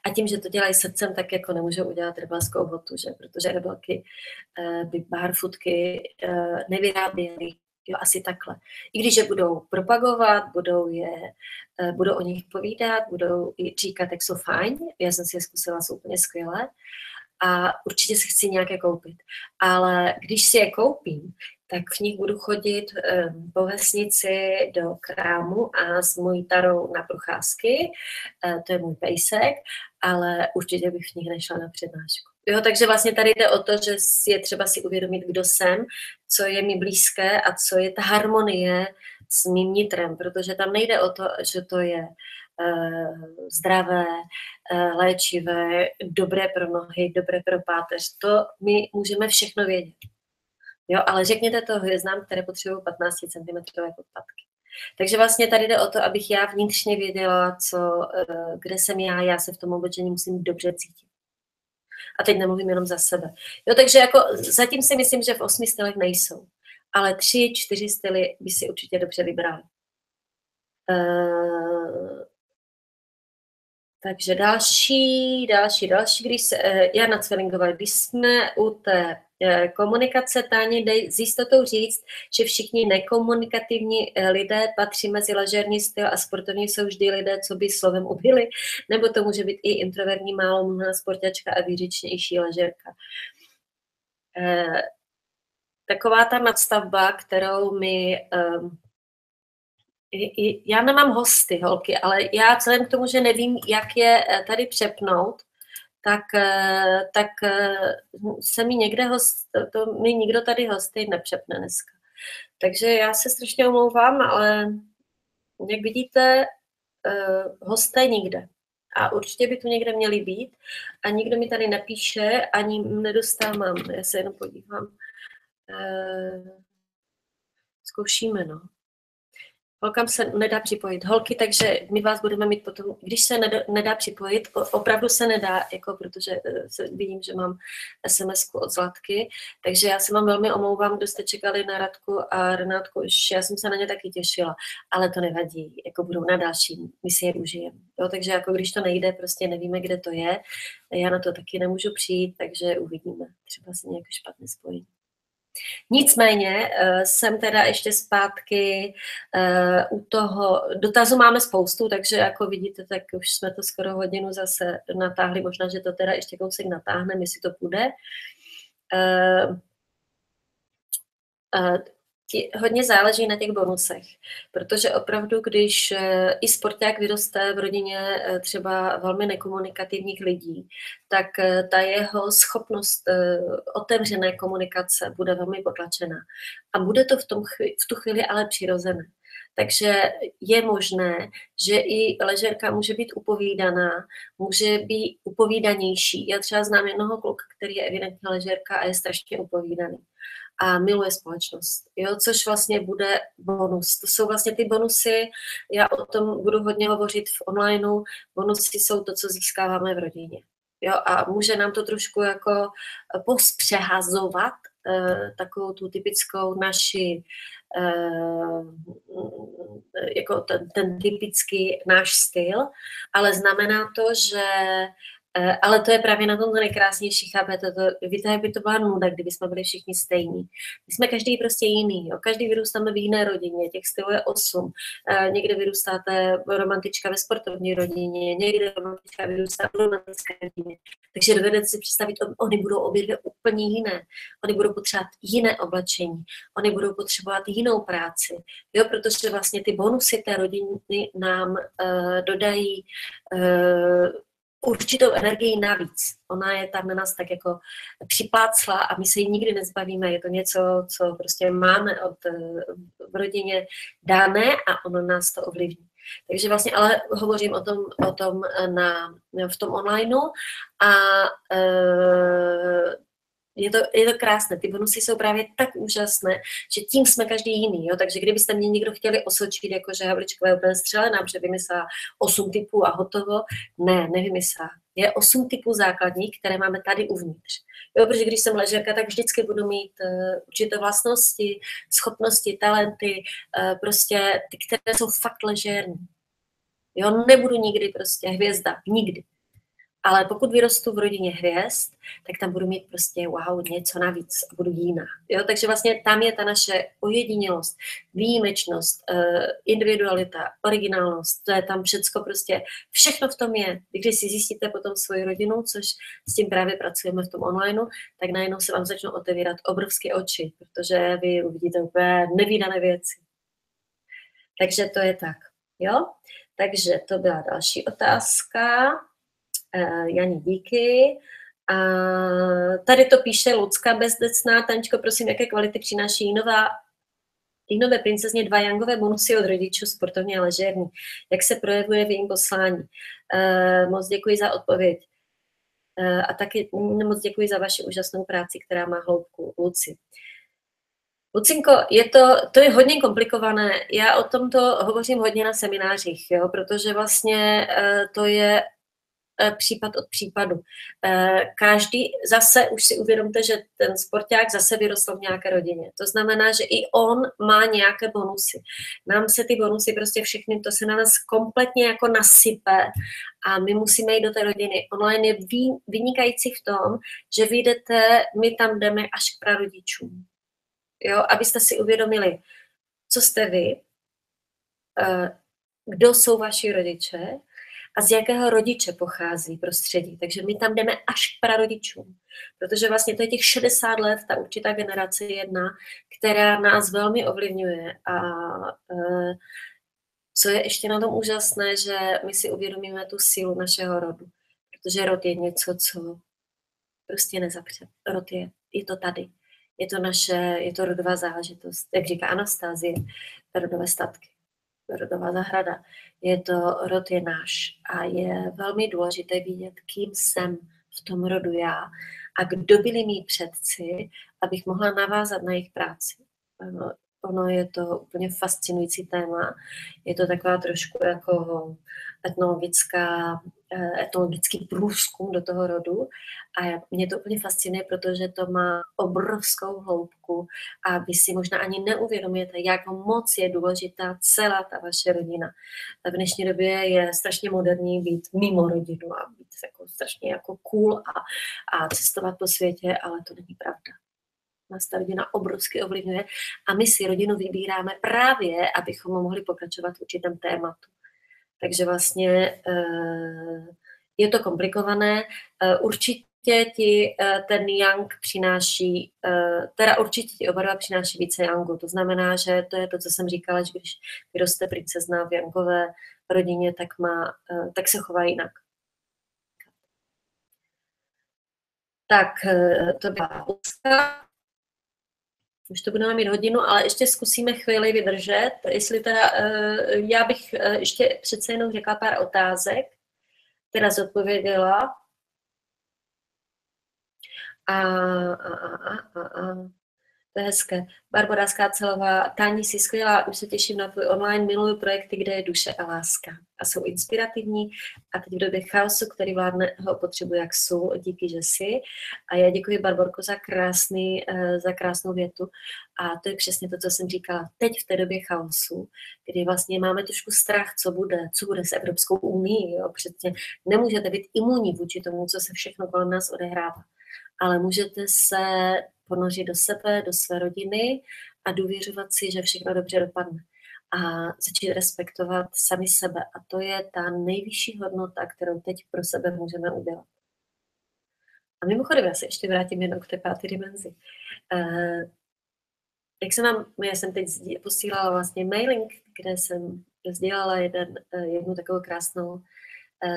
A tím, že to dělají srdcem, tak jako nemůžou udělat rebelskou botu, že? protože rebelky eh, by barfootky eh, nevyráběly Jo, asi takhle. I když je budou propagovat, budou, je, eh, budou o nich povídat, budou říkat, jak jsou fajn, já jsem si je zkusila, jsou úplně skvělé a určitě si chci nějaké koupit. Ale když si je koupím, tak v nich budu chodit um, po vesnici do krámu a s mojí tarou na procházky, uh, to je můj pejsek, ale určitě bych v nich nešla na přednášku. Jo, takže vlastně tady jde o to, že je třeba si uvědomit, kdo jsem, co je mi blízké a co je ta harmonie s mým nitrem, protože tam nejde o to, že to je uh, zdravé, uh, léčivé, dobré pro nohy, dobré pro páteř. To my můžeme všechno vědět. Jo, ale řekněte to hvězdám, které potřebují 15 cm podpatky. Takže vlastně tady jde o to, abych já vnitřně věděla, co, kde jsem já, já se v tom oblečení musím dobře cítit. A teď nemluvím jenom za sebe. Jo, takže jako zatím si myslím, že v osmi stylech nejsou. Ale tři, čtyři styly by si určitě dobře vybrali. Uh, takže další, další, další, když se, uh, Jana Cvelingová, když jsme u té Eh, komunikace, Táně, dej s jistotou říct, že všichni nekomunikativní eh, lidé patří mezi ležerní styl a sportovní jsou vždy lidé, co by slovem ubili, nebo to může být i introvertní, málo mluvná sportačka a výřečnější ležerka. Eh, taková ta nadstavba, kterou my ehm, já nemám hosty, holky, ale já vzhledem k tomu, že nevím, jak je tady přepnout, tak, eh, tak eh, se mi někde host, to mi nikdo tady hosty nepřepne dneska. Takže já se strašně omlouvám, ale jak vidíte, eh, hosté nikde. A určitě by tu někde měli být. A nikdo mi tady nepíše, ani nedostávám. Já se jenom podívám. Zkoušíme, no. Holkám se nedá připojit. Holky, takže my vás budeme mít potom, když se nedá, nedá připojit, opravdu se nedá, jako protože eh, se, vidím, že mám sms od Zlatky, takže já se vám velmi omlouvám, kdo jste čekali na Radku a Renátku, už já jsem se na ně taky těšila, ale to nevadí, jako budou na další, my si je užijeme. Jo, takže jako když to nejde, prostě nevíme, kde to je, já na to taky nemůžu přijít, takže uvidíme, třeba se nějak špatně spojit. Nicméně eh, jsem teda ještě zpátky eh, u toho, dotazu máme spoustu, takže jako vidíte, tak už jsme to skoro hodinu zase natáhli, možná, že to teda ještě kousek natáhneme, jestli to půjde. Hodně záleží na těch bonusech, protože opravdu, když eh, i sporták vyroste v rodině eh, třeba velmi nekomunikativních lidí, tak eh, ta jeho schopnost otevřené komunikace bude velmi potlačena. A bude to v, tom, v tu chvíli ale přirozené. Takže je možné, že i ležerka může být upovídaná, může být upovídanější. Já třeba znám jednoho kluka, který je evidentně ležerka a je strašně upovídaný a miluje společnost, jo, což vlastně bude bonus. To jsou vlastně ty bonusy, já o tom budu hodně hovořit v onlineu, bonusy jsou to, co získáváme v rodině. Jo, a může nám to trošku jako pospřehazovat eh, takovou tu typickou naši eh, jako ten, ten typický náš styl, ale znamená to, že Eh, ale to je právě na tom nejkrásnější, chápete? To, víte, jak by to byla nuda, kdyby jsme byli všichni stejní. My jsme každý prostě jiný, jo? každý vyrůstáme v jiné rodině, těch stylů je osm. E, někde vyrůstáte romantička ve sportovní rodině, někde romantička vyrůstá v romantické rodině. Takže dovedete si představit, oni budou obě dvě úplně jiné. Oni budou potřebovat jiné oblečení, oni budou potřebovat jinou práci, jo? protože vlastně ty bonusy té rodiny nám uh, dodají uh, určitou energii navíc. Ona je tam na nás tak jako připlácla a my se jí nikdy nezbavíme. Je to něco, co prostě máme od, v rodině dané a ono nás to ovlivní. Takže vlastně, ale hovořím o tom, o tom na, v tom onlineu a e, je to, je to krásné, ty bonusy jsou právě tak úžasné, že tím jsme každý jiný, jo? takže kdybyste mě někdo chtěli osočit, jako že Havličková je úplně střelená, protože vymyslá 8 typů a hotovo, ne, nevymyslá. Je 8 typů základních, které máme tady uvnitř. Jo, protože když jsem ležerka, tak vždycky budu mít uh, určité vlastnosti, schopnosti, talenty, uh, prostě ty, které jsou fakt ležerní. Jo, nebudu nikdy prostě hvězda, nikdy. Ale pokud vyrostu v rodině hvězd, tak tam budu mít prostě wow, něco navíc a budu jiná. Jo? Takže vlastně tam je ta naše ojedinělost, výjimečnost, eh, individualita, originálnost, to je tam všecko prostě, všechno v tom je. Když si zjistíte potom svoji rodinu, což s tím právě pracujeme v tom onlineu, tak najednou se vám začnou otevírat obrovské oči, protože vy uvidíte úplně nevýdané věci. Takže to je tak. Jo? Takže to byla další otázka. Uh, Jani, díky. A tady to píše Lucka Bezdecná. Tančko, prosím, jaké kvality přináší nová Ihnové princezně dva jangové bonusy od rodičů sportovně a ležérní. Jak se projevuje v jejím poslání? Uh, moc děkuji za odpověď. Uh, a taky moc děkuji za vaši úžasnou práci, která má hloubku. Luci. Lucinko, je to, to je hodně komplikované. Já o tomto hovořím hodně na seminářích, jo, protože vlastně uh, to je E, případ od případu. E, každý, zase už si uvědomte, že ten sporták zase vyrostl v nějaké rodině. To znamená, že i on má nějaké bonusy. Nám se ty bonusy prostě všechny, to se na nás kompletně jako nasype a my musíme jít do té rodiny. Online je vynikající v tom, že vyjdete, my tam jdeme až k prarodičům. Jo, abyste si uvědomili, co jste vy, e, kdo jsou vaši rodiče, a z jakého rodiče pochází prostředí. Takže my tam jdeme až k prarodičům, protože vlastně to je těch 60 let, ta určitá generace jedna, která nás velmi ovlivňuje a e, co je ještě na tom úžasné, že my si uvědomíme tu sílu našeho rodu, protože rod je něco, co prostě nezapře. Rod je, je to tady. Je to naše, je to rodová záležitost, jak říká Anastázie, rodové statky rodová zahrada. Je to, rod je náš a je velmi důležité vidět, kým jsem v tom rodu já a kdo byli mý předci, abych mohla navázat na jejich práci. Ono je to úplně fascinující téma. Je to taková trošku jako etnologická, eh, etnologický průzkum do toho rodu a mě to úplně fascinuje, protože to má obrovskou hloubku a vy si možná ani neuvědomujete, jak moc je důležitá celá ta vaše rodina. V dnešní době je strašně moderní být mimo rodinu a být jako strašně jako cool a, a cestovat po světě, ale to není pravda nás ta rodina obrovsky ovlivňuje a my si rodinu vybíráme právě, abychom mohli pokračovat v určitém tématu. Takže vlastně eh, je to komplikované. Eh, určitě ti eh, ten yang přináší, teda určitě ti oba dva přináší více yangu. To znamená, že to je to, co jsem říkala, že když vyroste princezna v yangové rodině, tak, má, tak se chová jinak. Tak to byla už to budeme mít hodinu, ale ještě zkusíme chvíli vydržet. Jestli teda, uh, já bych uh, ještě přece jenom řekla pár otázek, teda zodpověděla. A, a, a, a, a. To je hezké. Barbara Skácelová, Tání si skvělá, už se těším na tvůj online, miluju projekty, kde je duše a láska a jsou inspirativní a teď v době chaosu, který vládne, ho potřebuji jak sůl, díky, že jsi. A já děkuji Barborko za, krásný, eh, za krásnou větu a to je přesně to, co jsem říkala. Teď v té době chaosu, kdy vlastně máme trošku strach, co bude, co bude s Evropskou unii, jo, přesně nemůžete být imunní vůči tomu, co se všechno kolem nás odehrává ale můžete se ponořit do sebe, do své rodiny a důvěřovat si, že všechno dobře dopadne. A začít respektovat sami sebe. A to je ta nejvyšší hodnota, kterou teď pro sebe můžeme udělat. A mimochodem, já se ještě vrátím jenom k té páté dimenzi. Uh, jak jsem vám, já jsem teď posílala vlastně mailing, kde jsem sdělala jeden, eh, jednu takovou krásnou Eh,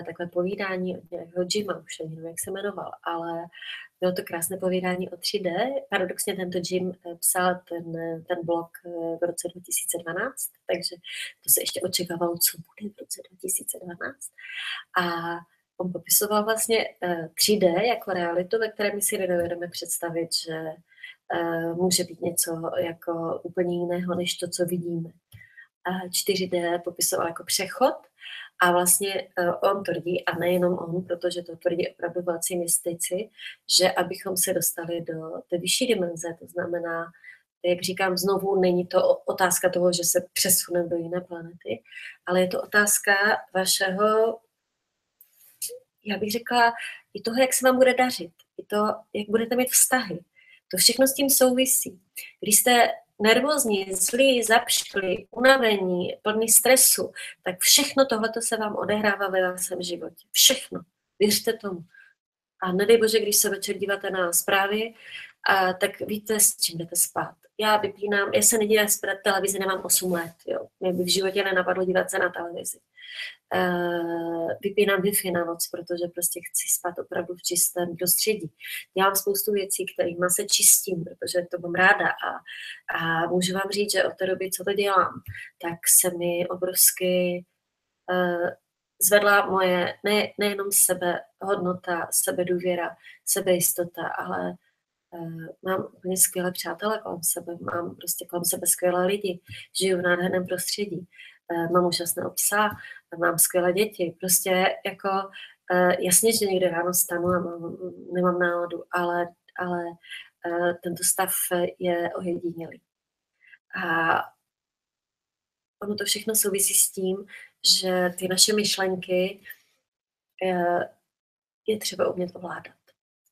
takové povídání od nějakého Jima, už nevím, jak se jmenoval, ale bylo to krásné povídání o 3D. Paradoxně tento Jim eh, psal ten, ten blog eh, v roce 2012, takže to se ještě očekávalo, co bude v roce 2012. A on popisoval vlastně 3D jako realitu, ve které my si nedovedeme představit, že může být něco jako úplně jiného, než to, co vidíme. 4D popisoval jako přechod a vlastně uh, on tvrdí, a nejenom on, protože to tvrdí opravdu velcí mystici, že abychom se dostali do té vyšší dimenze, to znamená, jak říkám znovu, není to otázka toho, že se přesuneme do jiné planety, ale je to otázka vašeho, já bych řekla, i toho, jak se vám bude dařit, i to, jak budete mít vztahy. To všechno s tím souvisí. Když jste nervózní, zlí, zapšklí, unavení, plný stresu, tak všechno tohle se vám odehrává ve vašem životě. Všechno. Věřte tomu. A nedej bože, když se večer díváte na zprávy a tak víte, s čím jdete spát. Já vypínám, já se nedívám spát televizi, nemám 8 let, jo. Mě by v životě nenapadlo dívat se na televizi. Uh, vypínám Wi-Fi na noc, protože prostě chci spát opravdu v čistém prostředí. Dělám spoustu věcí, kterými se čistím, protože to mám ráda a, a můžu vám říct, že od té doby, co to dělám, tak se mi obrovsky uh, zvedla moje ne, nejenom sebe hodnota, sebedůvěra, sebejistota, ale mám úplně skvělé přátelé kolem sebe, mám prostě kolem sebe skvělé lidi, žiju v nádherném prostředí, uh, mám úžasného psa, mám skvělé děti, prostě jako uh, jasně, že někde ráno stanu a mám, nemám náladu, ale, ale tento stav je ojedinělý. A ono to všechno souvisí s tím, že ty naše myšlenky eh, je třeba umět ovládat.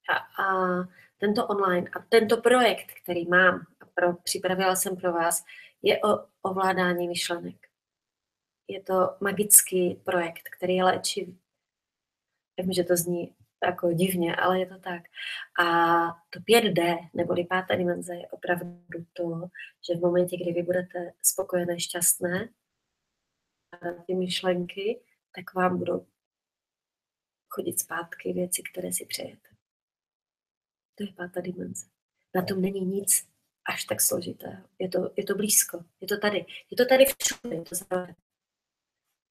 A, a tento online a tento projekt, který mám, a pro, připravila jsem pro vás, je o ovládání myšlenek. Je to magický projekt, který je léčivý. Vím, že to zní jako divně, ale je to tak. A to 5D, neboli pátá dimenze, je opravdu to, že v momentě, kdy vy budete spokojené, šťastné, ty myšlenky, tak vám budou chodit zpátky věci, které si přejete. To je pátá dimenze. Na tom není nic až tak složitého. Je to, je to blízko, je to tady. Je to tady všude, to.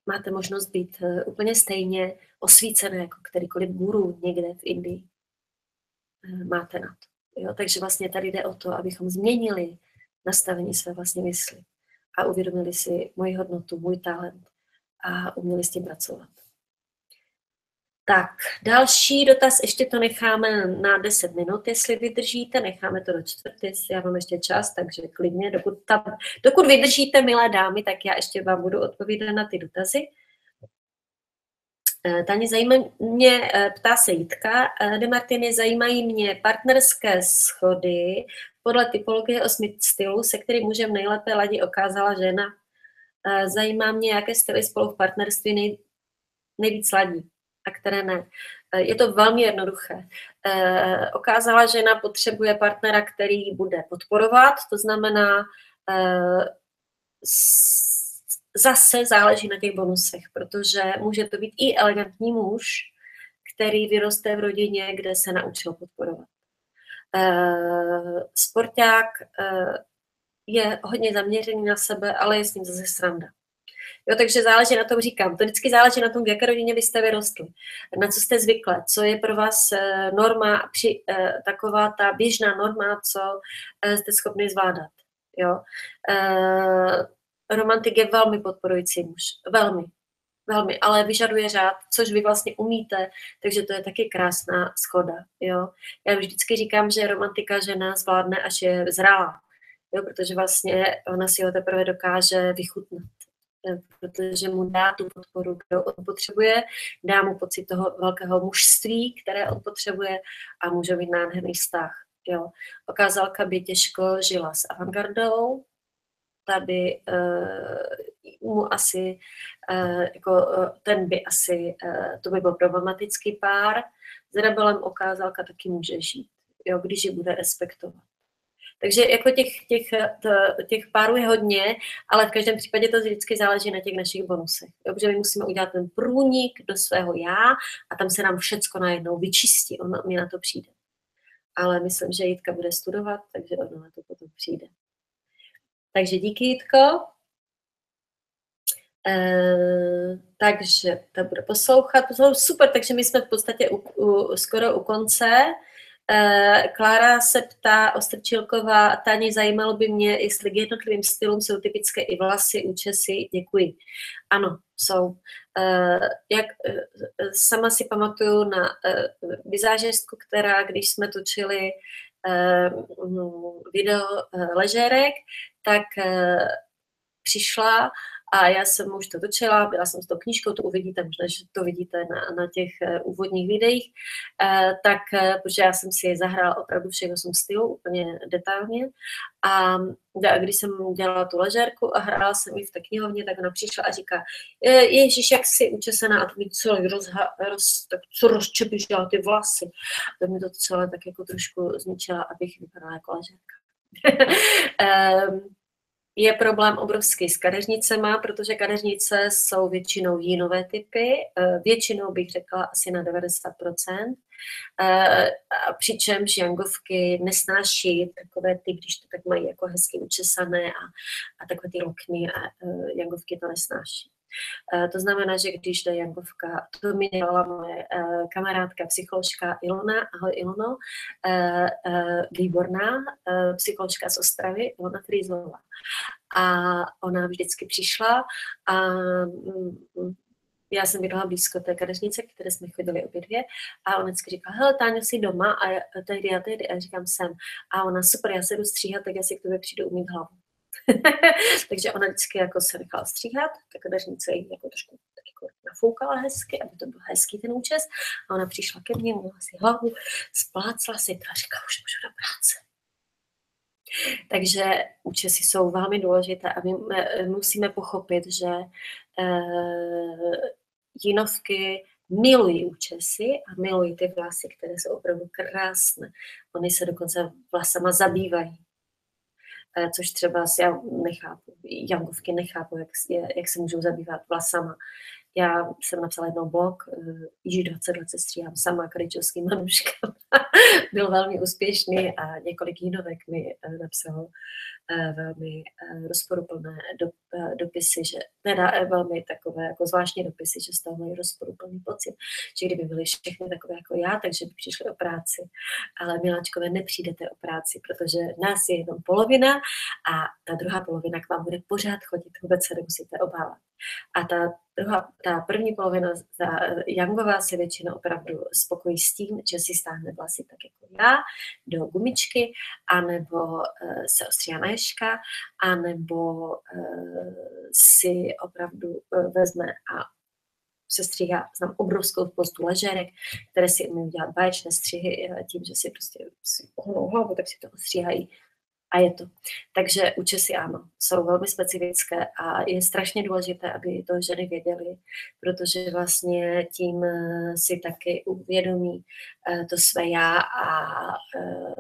Máte možnost být uh, úplně stejně osvícené jako kterýkoliv guru někde v Indii. Uh, máte na to. Jo? Takže vlastně tady jde o to, abychom změnili nastavení své vlastní mysli a uvědomili si moji hodnotu, můj talent a uměli s tím pracovat. Tak, další dotaz, ještě to necháme na 10 minut, jestli vydržíte, necháme to do čtvrty, já mám ještě čas, takže klidně, dokud, tam, dokud vydržíte, milé dámy, tak já ještě vám budu odpovídat na ty dotazy. Eh, Tani, zajímá mě, eh, ptá se Jitka, eh, De Martiny, zajímají mě partnerské schody podle typologie osmi stylů, se kterým můžem nejlépe ladit, okázala žena. Zajímá mě, jaké styly spolu v partnerství nej, nejvíc ladí a které ne. Je to velmi jednoduché. Okázala žena potřebuje partnera, který bude podporovat, to znamená zase záleží na těch bonusech, protože může to být i elegantní muž, který vyroste v rodině, kde se naučil podporovat. Sporták je hodně zaměřený na sebe, ale je s ním zase sranda. Jo, takže záleží na tom, říkám, to vždycky záleží na tom, v jaké rodině vy jste vyrostli, na co jste zvykle, co je pro vás uh, norma, při, uh, taková ta běžná norma, co uh, jste schopni zvládat. Jo. Romantik je velmi podporující muž. Velmi. Velmi, ale vyžaduje řád, což vy vlastně umíte, takže to je taky krásná schoda, jo. Já vždycky říkám, že romantika žena zvládne, až je zralá, jo, protože vlastně ona si ho teprve dokáže vychutnat, protože mu dá tu podporu, kterou on potřebuje, dá mu pocit toho velkého mužství, které on potřebuje a může mít nádherný vztah. Jo. Okázalka by těžko žila s avantgardou, ta by uh, mu asi, uh, jako uh, ten by asi, uh, to by byl problematický pár. S rebelem okázalka taky může žít, jo, když ji bude respektovat. Takže jako těch, těch, to, těch párů je hodně, ale v každém případě to vždycky záleží na těch našich bonusech. Protože my musíme udělat ten průnik do svého já a tam se nám všecko najednou vyčistí. On mi na to přijde. Ale myslím, že Jitka bude studovat, takže ono na to potom přijde. Takže díky, Jitko. E, takže to bude poslouchat. Super, takže my jsme v podstatě u, u, skoro u konce. E, Klára se ptá, Ostrčilková, Tani, zajímalo by mě, jestli k jednotlivým stylům jsou typické i vlasy, účesy. Děkuji. Ano, jsou. E, jak sama si pamatuju na vizážestku, která, když jsme točili video ležérek, tak přišla A já jsem už to točila, byla jsem s tou knížkou, to uvidíte, možná, že to vidíte na, na těch uh, úvodních videích, uh, tak, uh, protože já jsem si zahrála opravdu všech osm stylů, úplně detailně. A, když jsem dělala tu ležérku a hrála jsem ji v té knihovně, tak ona přišla a říká, Ježíš, jak jsi učesená a to mi celý rozha, roz, tak co rozčepíš ty vlasy. To mi to celé tak jako trošku zničila, abych vypadala jako ležérka. um, je problém obrovský s kadeřnicema, protože kadeřnice jsou většinou jínové typy, eh, většinou bych řekla asi na 90%, eh, přičemž jangovky nesnáší takové ty, když to tak mají jako hezky učesané a, a takové ty lokny a eh, jangovky to nesnáší. Eh, to znamená, že když jde Jankovka, to mi dělala moje eh, kamarádka, psycholožka Ilona, ahoj Ilono, eh, výborná psycholožka z Ostravy, Ilona Frýzlová. A ona vždycky přišla a mm, já jsem bydlela blízko té kadeřnice, které jsme chodili obě dvě, a ona vždycky říká, hele, Táňo, jsi doma a tehdy a tehdy, a říkám, jsem. A ona, super, já se jdu stříhat, tak já si k tobě přijdu umít hlavu. Takže ona vždycky jako se nechala stříhat, tak kadeřnice jí jako trošku tak jako nafoukala hezky, aby to byl hezký ten účes. A ona přišla ke mně, mohla si hlavu, splácla si to a říkala, už můžu do práce. Takže účesy jsou velmi důležité a my musíme pochopit, že uh, jinovky milují účesy a milují ty vlasy, které jsou opravdu krásné. Oni se dokonce vlasama zabývají. Eh, což třeba já nechápu, jangovky nechápu, jak, jak se můžou zabývat vlasama. Já jsem napsala jednou blog, již 2020 stříhám sama kričovským manuškám. Byl velmi úspěšný a několik jinovek mi eh, napsalo velmi rozporuplné dopisy, že teda velmi takové jako zvláštní dopisy, že z toho mají rozporuplný pocit, že kdyby byly všechny takové jako já, takže by přišli o práci. Ale miláčkové, nepřijdete o práci, protože nás je jenom polovina a ta druhá polovina k vám bude pořád chodit, vůbec se nemusíte obávat. A ta, druhá, ta první polovina, ta Jangová se většinou opravdu spokojí s tím, že si stáhne vlasy tak jako já do gumičky, anebo se ostříhá na ježka, anebo uh, si opravdu uh, vezme a se stříhá, znám obrovskou spoustu ležerek, které si umí dělat báječné střihy tím, že si prostě si ohnou hlavu, tak si to ostříhají a je to. Takže účesy ano, jsou velmi specifické a je strašně důležité, aby to ženy věděly, protože vlastně tím eh, si taky uvědomí eh, to své já a eh,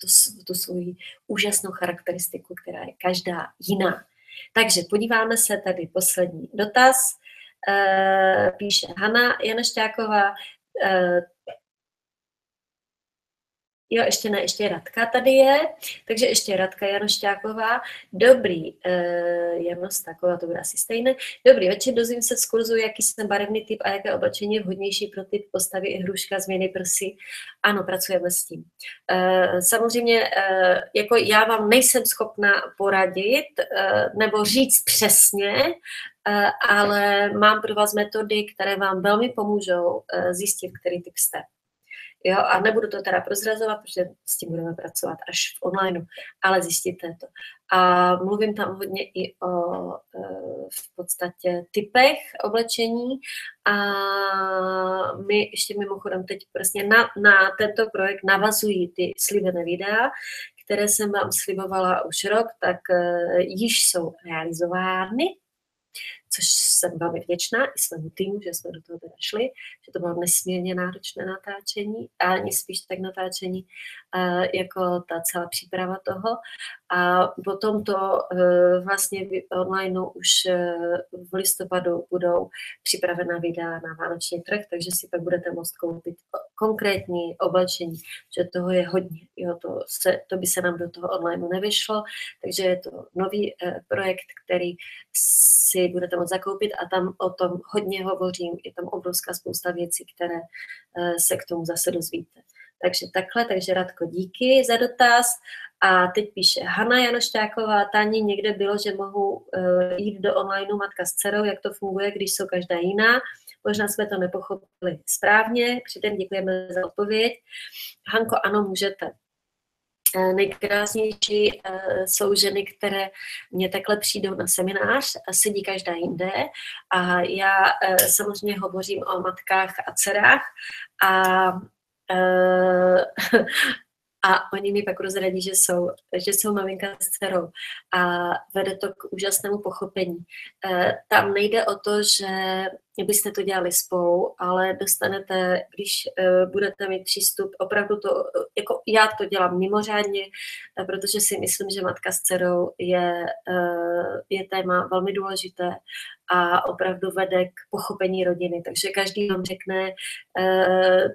tu, tu svoji úžasnou charakteristiku, která je každá jiná. Takže podíváme se tady poslední dotaz. Píše Hanna Janešťáková, Jo, ještě ne, ještě Radka tady je, takže ještě Radka Janošťáková. Dobrý, uh, Janos taková, to bude asi stejné. Dobrý večer, dozvím se z kurzu, jaký jsem barevný typ a jaké oblečení je vhodnější pro typ postavy i hruška, změny prsy. Ano, pracujeme s tím. Uh, samozřejmě, uh, jako já vám nejsem schopna poradit uh, nebo říct přesně, uh, ale mám pro vás metody, které vám velmi pomůžou uh, zjistit, který typ jste. Jo, a nebudu to teda prozrazovat, protože s tím budeme pracovat až v online, ale zjistíte to. A mluvím tam hodně i o e, v podstatě typech oblečení a my ještě mimochodem teď prostě na, na tento projekt navazují ty slíbené videa, které jsem vám slibovala už rok, tak uh, již jsou realizovány což jsem velmi vděčná i svému týmu, že jsme do toho teda šli, že to bylo nesmírně náročné natáčení a ani spíš tak natáčení jako ta celá příprava toho. A potom to e, vlastně online už e, v listopadu budou připravená videa na Vánoční trh, takže si pak budete moct koupit konkrétní oblečení, že toho je hodně. Jo, to, se, to by se nám do toho online nevyšlo, takže je to nový e, projekt, který si budete moct zakoupit a tam o tom hodně hovořím. Je tam obrovská spousta věcí, které se k tomu zase dozvíte. Takže takhle, takže Radko, díky za dotaz. A teď píše Hanna Janošťáková, Tani, někde bylo, že mohu uh, jít do online matka s dcerou, jak to funguje, když jsou každá jiná. Možná jsme to nepochopili správně, předem děkujeme za odpověď. Hanko, ano, můžete. Eh, nejkrásnější eh, jsou ženy, které mě takhle přijdou na seminář, sedí každá jinde a já samozřejmě hovořím o matkách a dcerách a a oni mi pak rozradí, že jsou, že jsou maminka s dcerou a vede to k úžasnému pochopení. Tam nejde o to, že byste to dělali spolu, ale dostanete, když uh, budete mít přístup, opravdu to, jako já to dělám mimořádně, uh, protože si myslím, že matka s dcerou je, je téma velmi důležité a opravdu vede k pochopení rodiny. Takže každý vám řekne,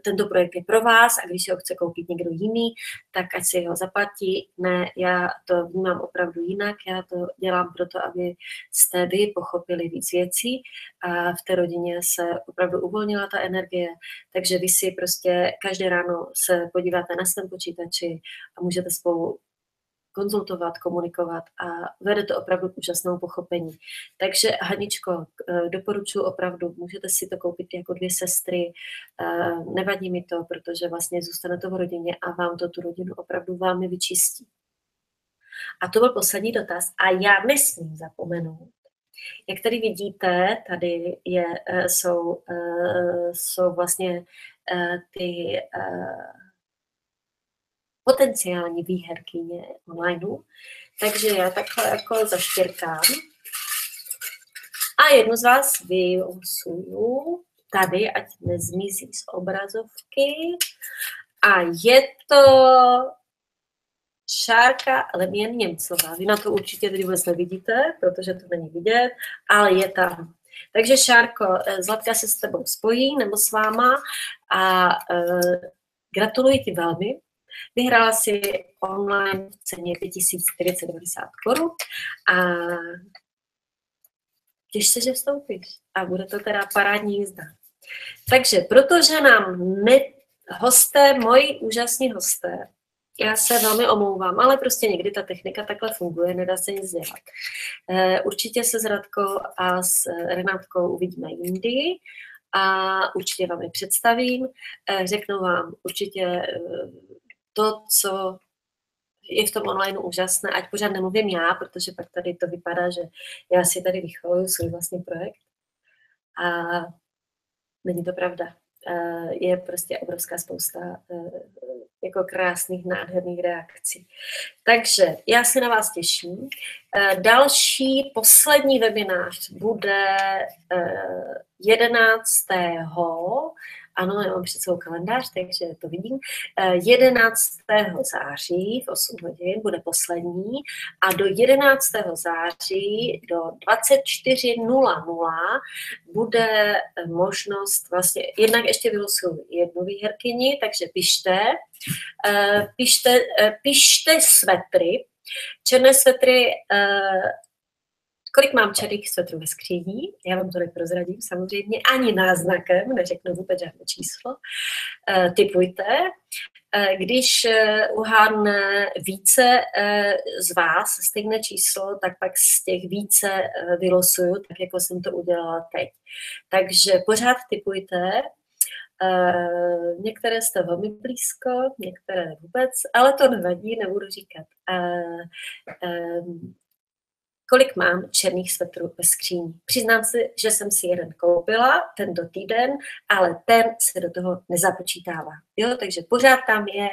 tento projekt je pro vás a když ho chce koupit někdo jiný, tak ať si ho zaplatí. Ne, já to vnímám opravdu jinak, já to dělám proto, aby jste vy pochopili víc věcí a v té rodině se opravdu uvolnila ta energie, takže vy si prostě každé ráno se podíváte na svém počítači a můžete spolu konzultovat, komunikovat a vede to opravdu k úžasnému pochopení. Takže Haničko, eh, doporučuji opravdu, můžete si to koupit jako dvě sestry, eh, nevadí mi to, protože vlastně zůstane to v rodině a vám to tu rodinu opravdu velmi vyčistí. A to byl poslední dotaz a já nesmím zapomenout jak tady vidíte, tady je, eh, jsou, eh, jsou vlastně eh, ty potenciální výherkyně online. Takže já takhle jako zaštěrkám. A jednu z vás vylosuju tady, ať nezmizí z obrazovky. A je to Šárka Lemien Němcová. Vy na to určitě teď vůbec nevidíte, protože to není vidět, ale je tam. Takže Šárko, eh, Zlatka se s tebou spojí nebo s váma a uh, gratuluji ti velmi. Vyhrála si online v ceně 5490 korun a těž se, že vstoupíš. A bude to teda parádní jízda. Takže protože nám ne, hosté, moji úžasní hosté, já se velmi omlouvám, ale prostě někdy ta technika takhle funguje, nedá se nic dělat. Eh, určitě se s Radkou a s Renátkou uvidíme jindy a určitě vám je představím. Eh, řeknu vám určitě eh, to, co je v tom online úžasné, ať pořád nemluvím já, protože pak tady to vypadá, že já si tady vychvaluju svůj vlastní projekt. A není to pravda. Je prostě obrovská spousta jako krásných, nádherných reakcí. Takže já se na vás těším. Eh, další, poslední webinář bude 11. Eh, ano, já mám před sebou kalendář, takže to vidím. 11. Eh, září v 8 hodin bude poslední a do 11. září do 24.00 bude možnost vlastně, jednak ještě vylosuju jednu výherkyni, takže pište, eh, pište, eh, pište svetry, černé svetry Kolik mám černých svetrů ve skříní? Já vám to neprozradím samozřejmě, ani náznakem, neřeknu vůbec žádné číslo. E, typujte. E, když e, uhádne více z vás stejné číslo, tak pak z těch více vylosuju, tak jako jsem to udělala teď. Takže pořád typujte, Uh, některé jste velmi blízko, některé vůbec, ale to nevadí, nebudu říkat. Uh, um, kolik mám černých svetrů ve skříni. Přiznám se, že jsem si jeden koupila tento týden, ale ten se do toho nezapočítává. Jo? Takže pořád tam je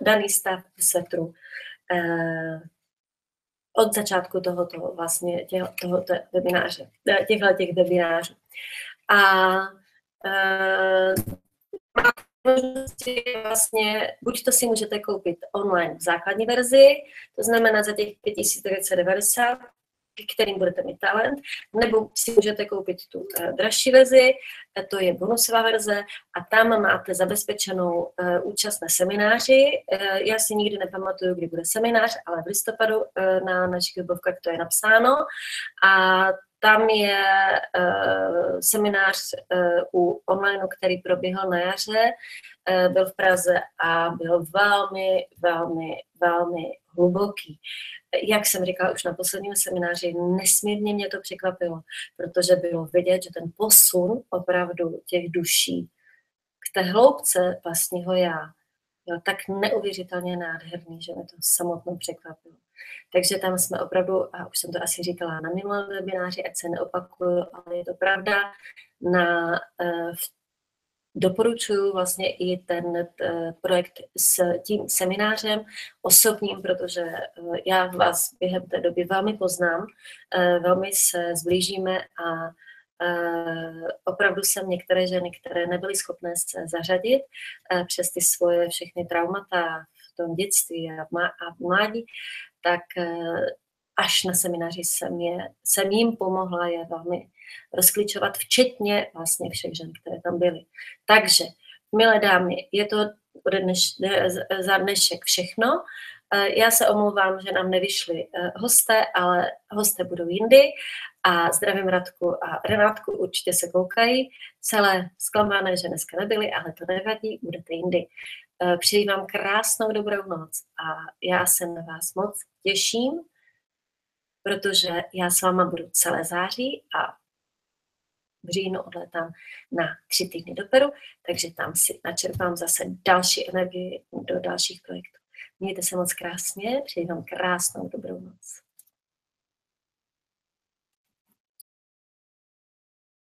daný stav svetru. Eh, od začátku tohoto vlastně tě, tohoto webináře, eh, těchto těch webinářů. A eh, možnosti vlastně, buď to si můžete koupit online v základní verzi, to znamená za těch 5990, kterým budete mít talent, nebo si můžete koupit tu uh, dražší verzi, uh, to je bonusová verze a tam máte zabezpečenou uh, účast na semináři. Já si nikdy nepamatuju, kdy bude seminář, ale v listopadu na našich webovkách to je napsáno a tam je uh, seminář uh, u online, který proběhl na jaře, uh, byl v Praze a byl velmi, velmi, velmi hluboký. Jak jsem říkala už na posledním semináři, nesmírně mě to překvapilo, protože bylo vidět, že ten posun opravdu těch duší k té hloubce vlastního já Jo, tak neuvěřitelně nádherný, že mě to samotnou překvapilo. Takže tam jsme opravdu, a už jsem to asi říkala na minulém webináři, ať se neopakuju, ale je to pravda, na, uh, doporučuji vlastně i ten projekt s tím seminářem osobním, protože uh, já vás během té doby velmi poznám, uh, velmi se zblížíme a opravdu jsem některé ženy, které nebyly schopné se zařadit přes ty svoje všechny traumata v tom dětství a, mládí, tak až na semináři jsem, je, jsem jim pomohla je velmi rozklíčovat, včetně vlastně všech žen, které tam byly. Takže, milé dámy, je to dneš, za dnešek všechno. Já se omlouvám, že nám nevyšli hosté, ale hosté budou jindy a zdravím Radku a Renátku, určitě se koukají. Celé zklamané, že dneska nebyli, ale to nevadí, budete jindy. Eh, přeji vám krásnou dobrou noc a já se na vás moc těším, protože já s váma budu celé září a v říjnu odletám na tři týdny do Peru, takže tam si načerpám zase další energii do dalších projektů. Mějte se moc krásně, přeji vám krásnou dobrou noc.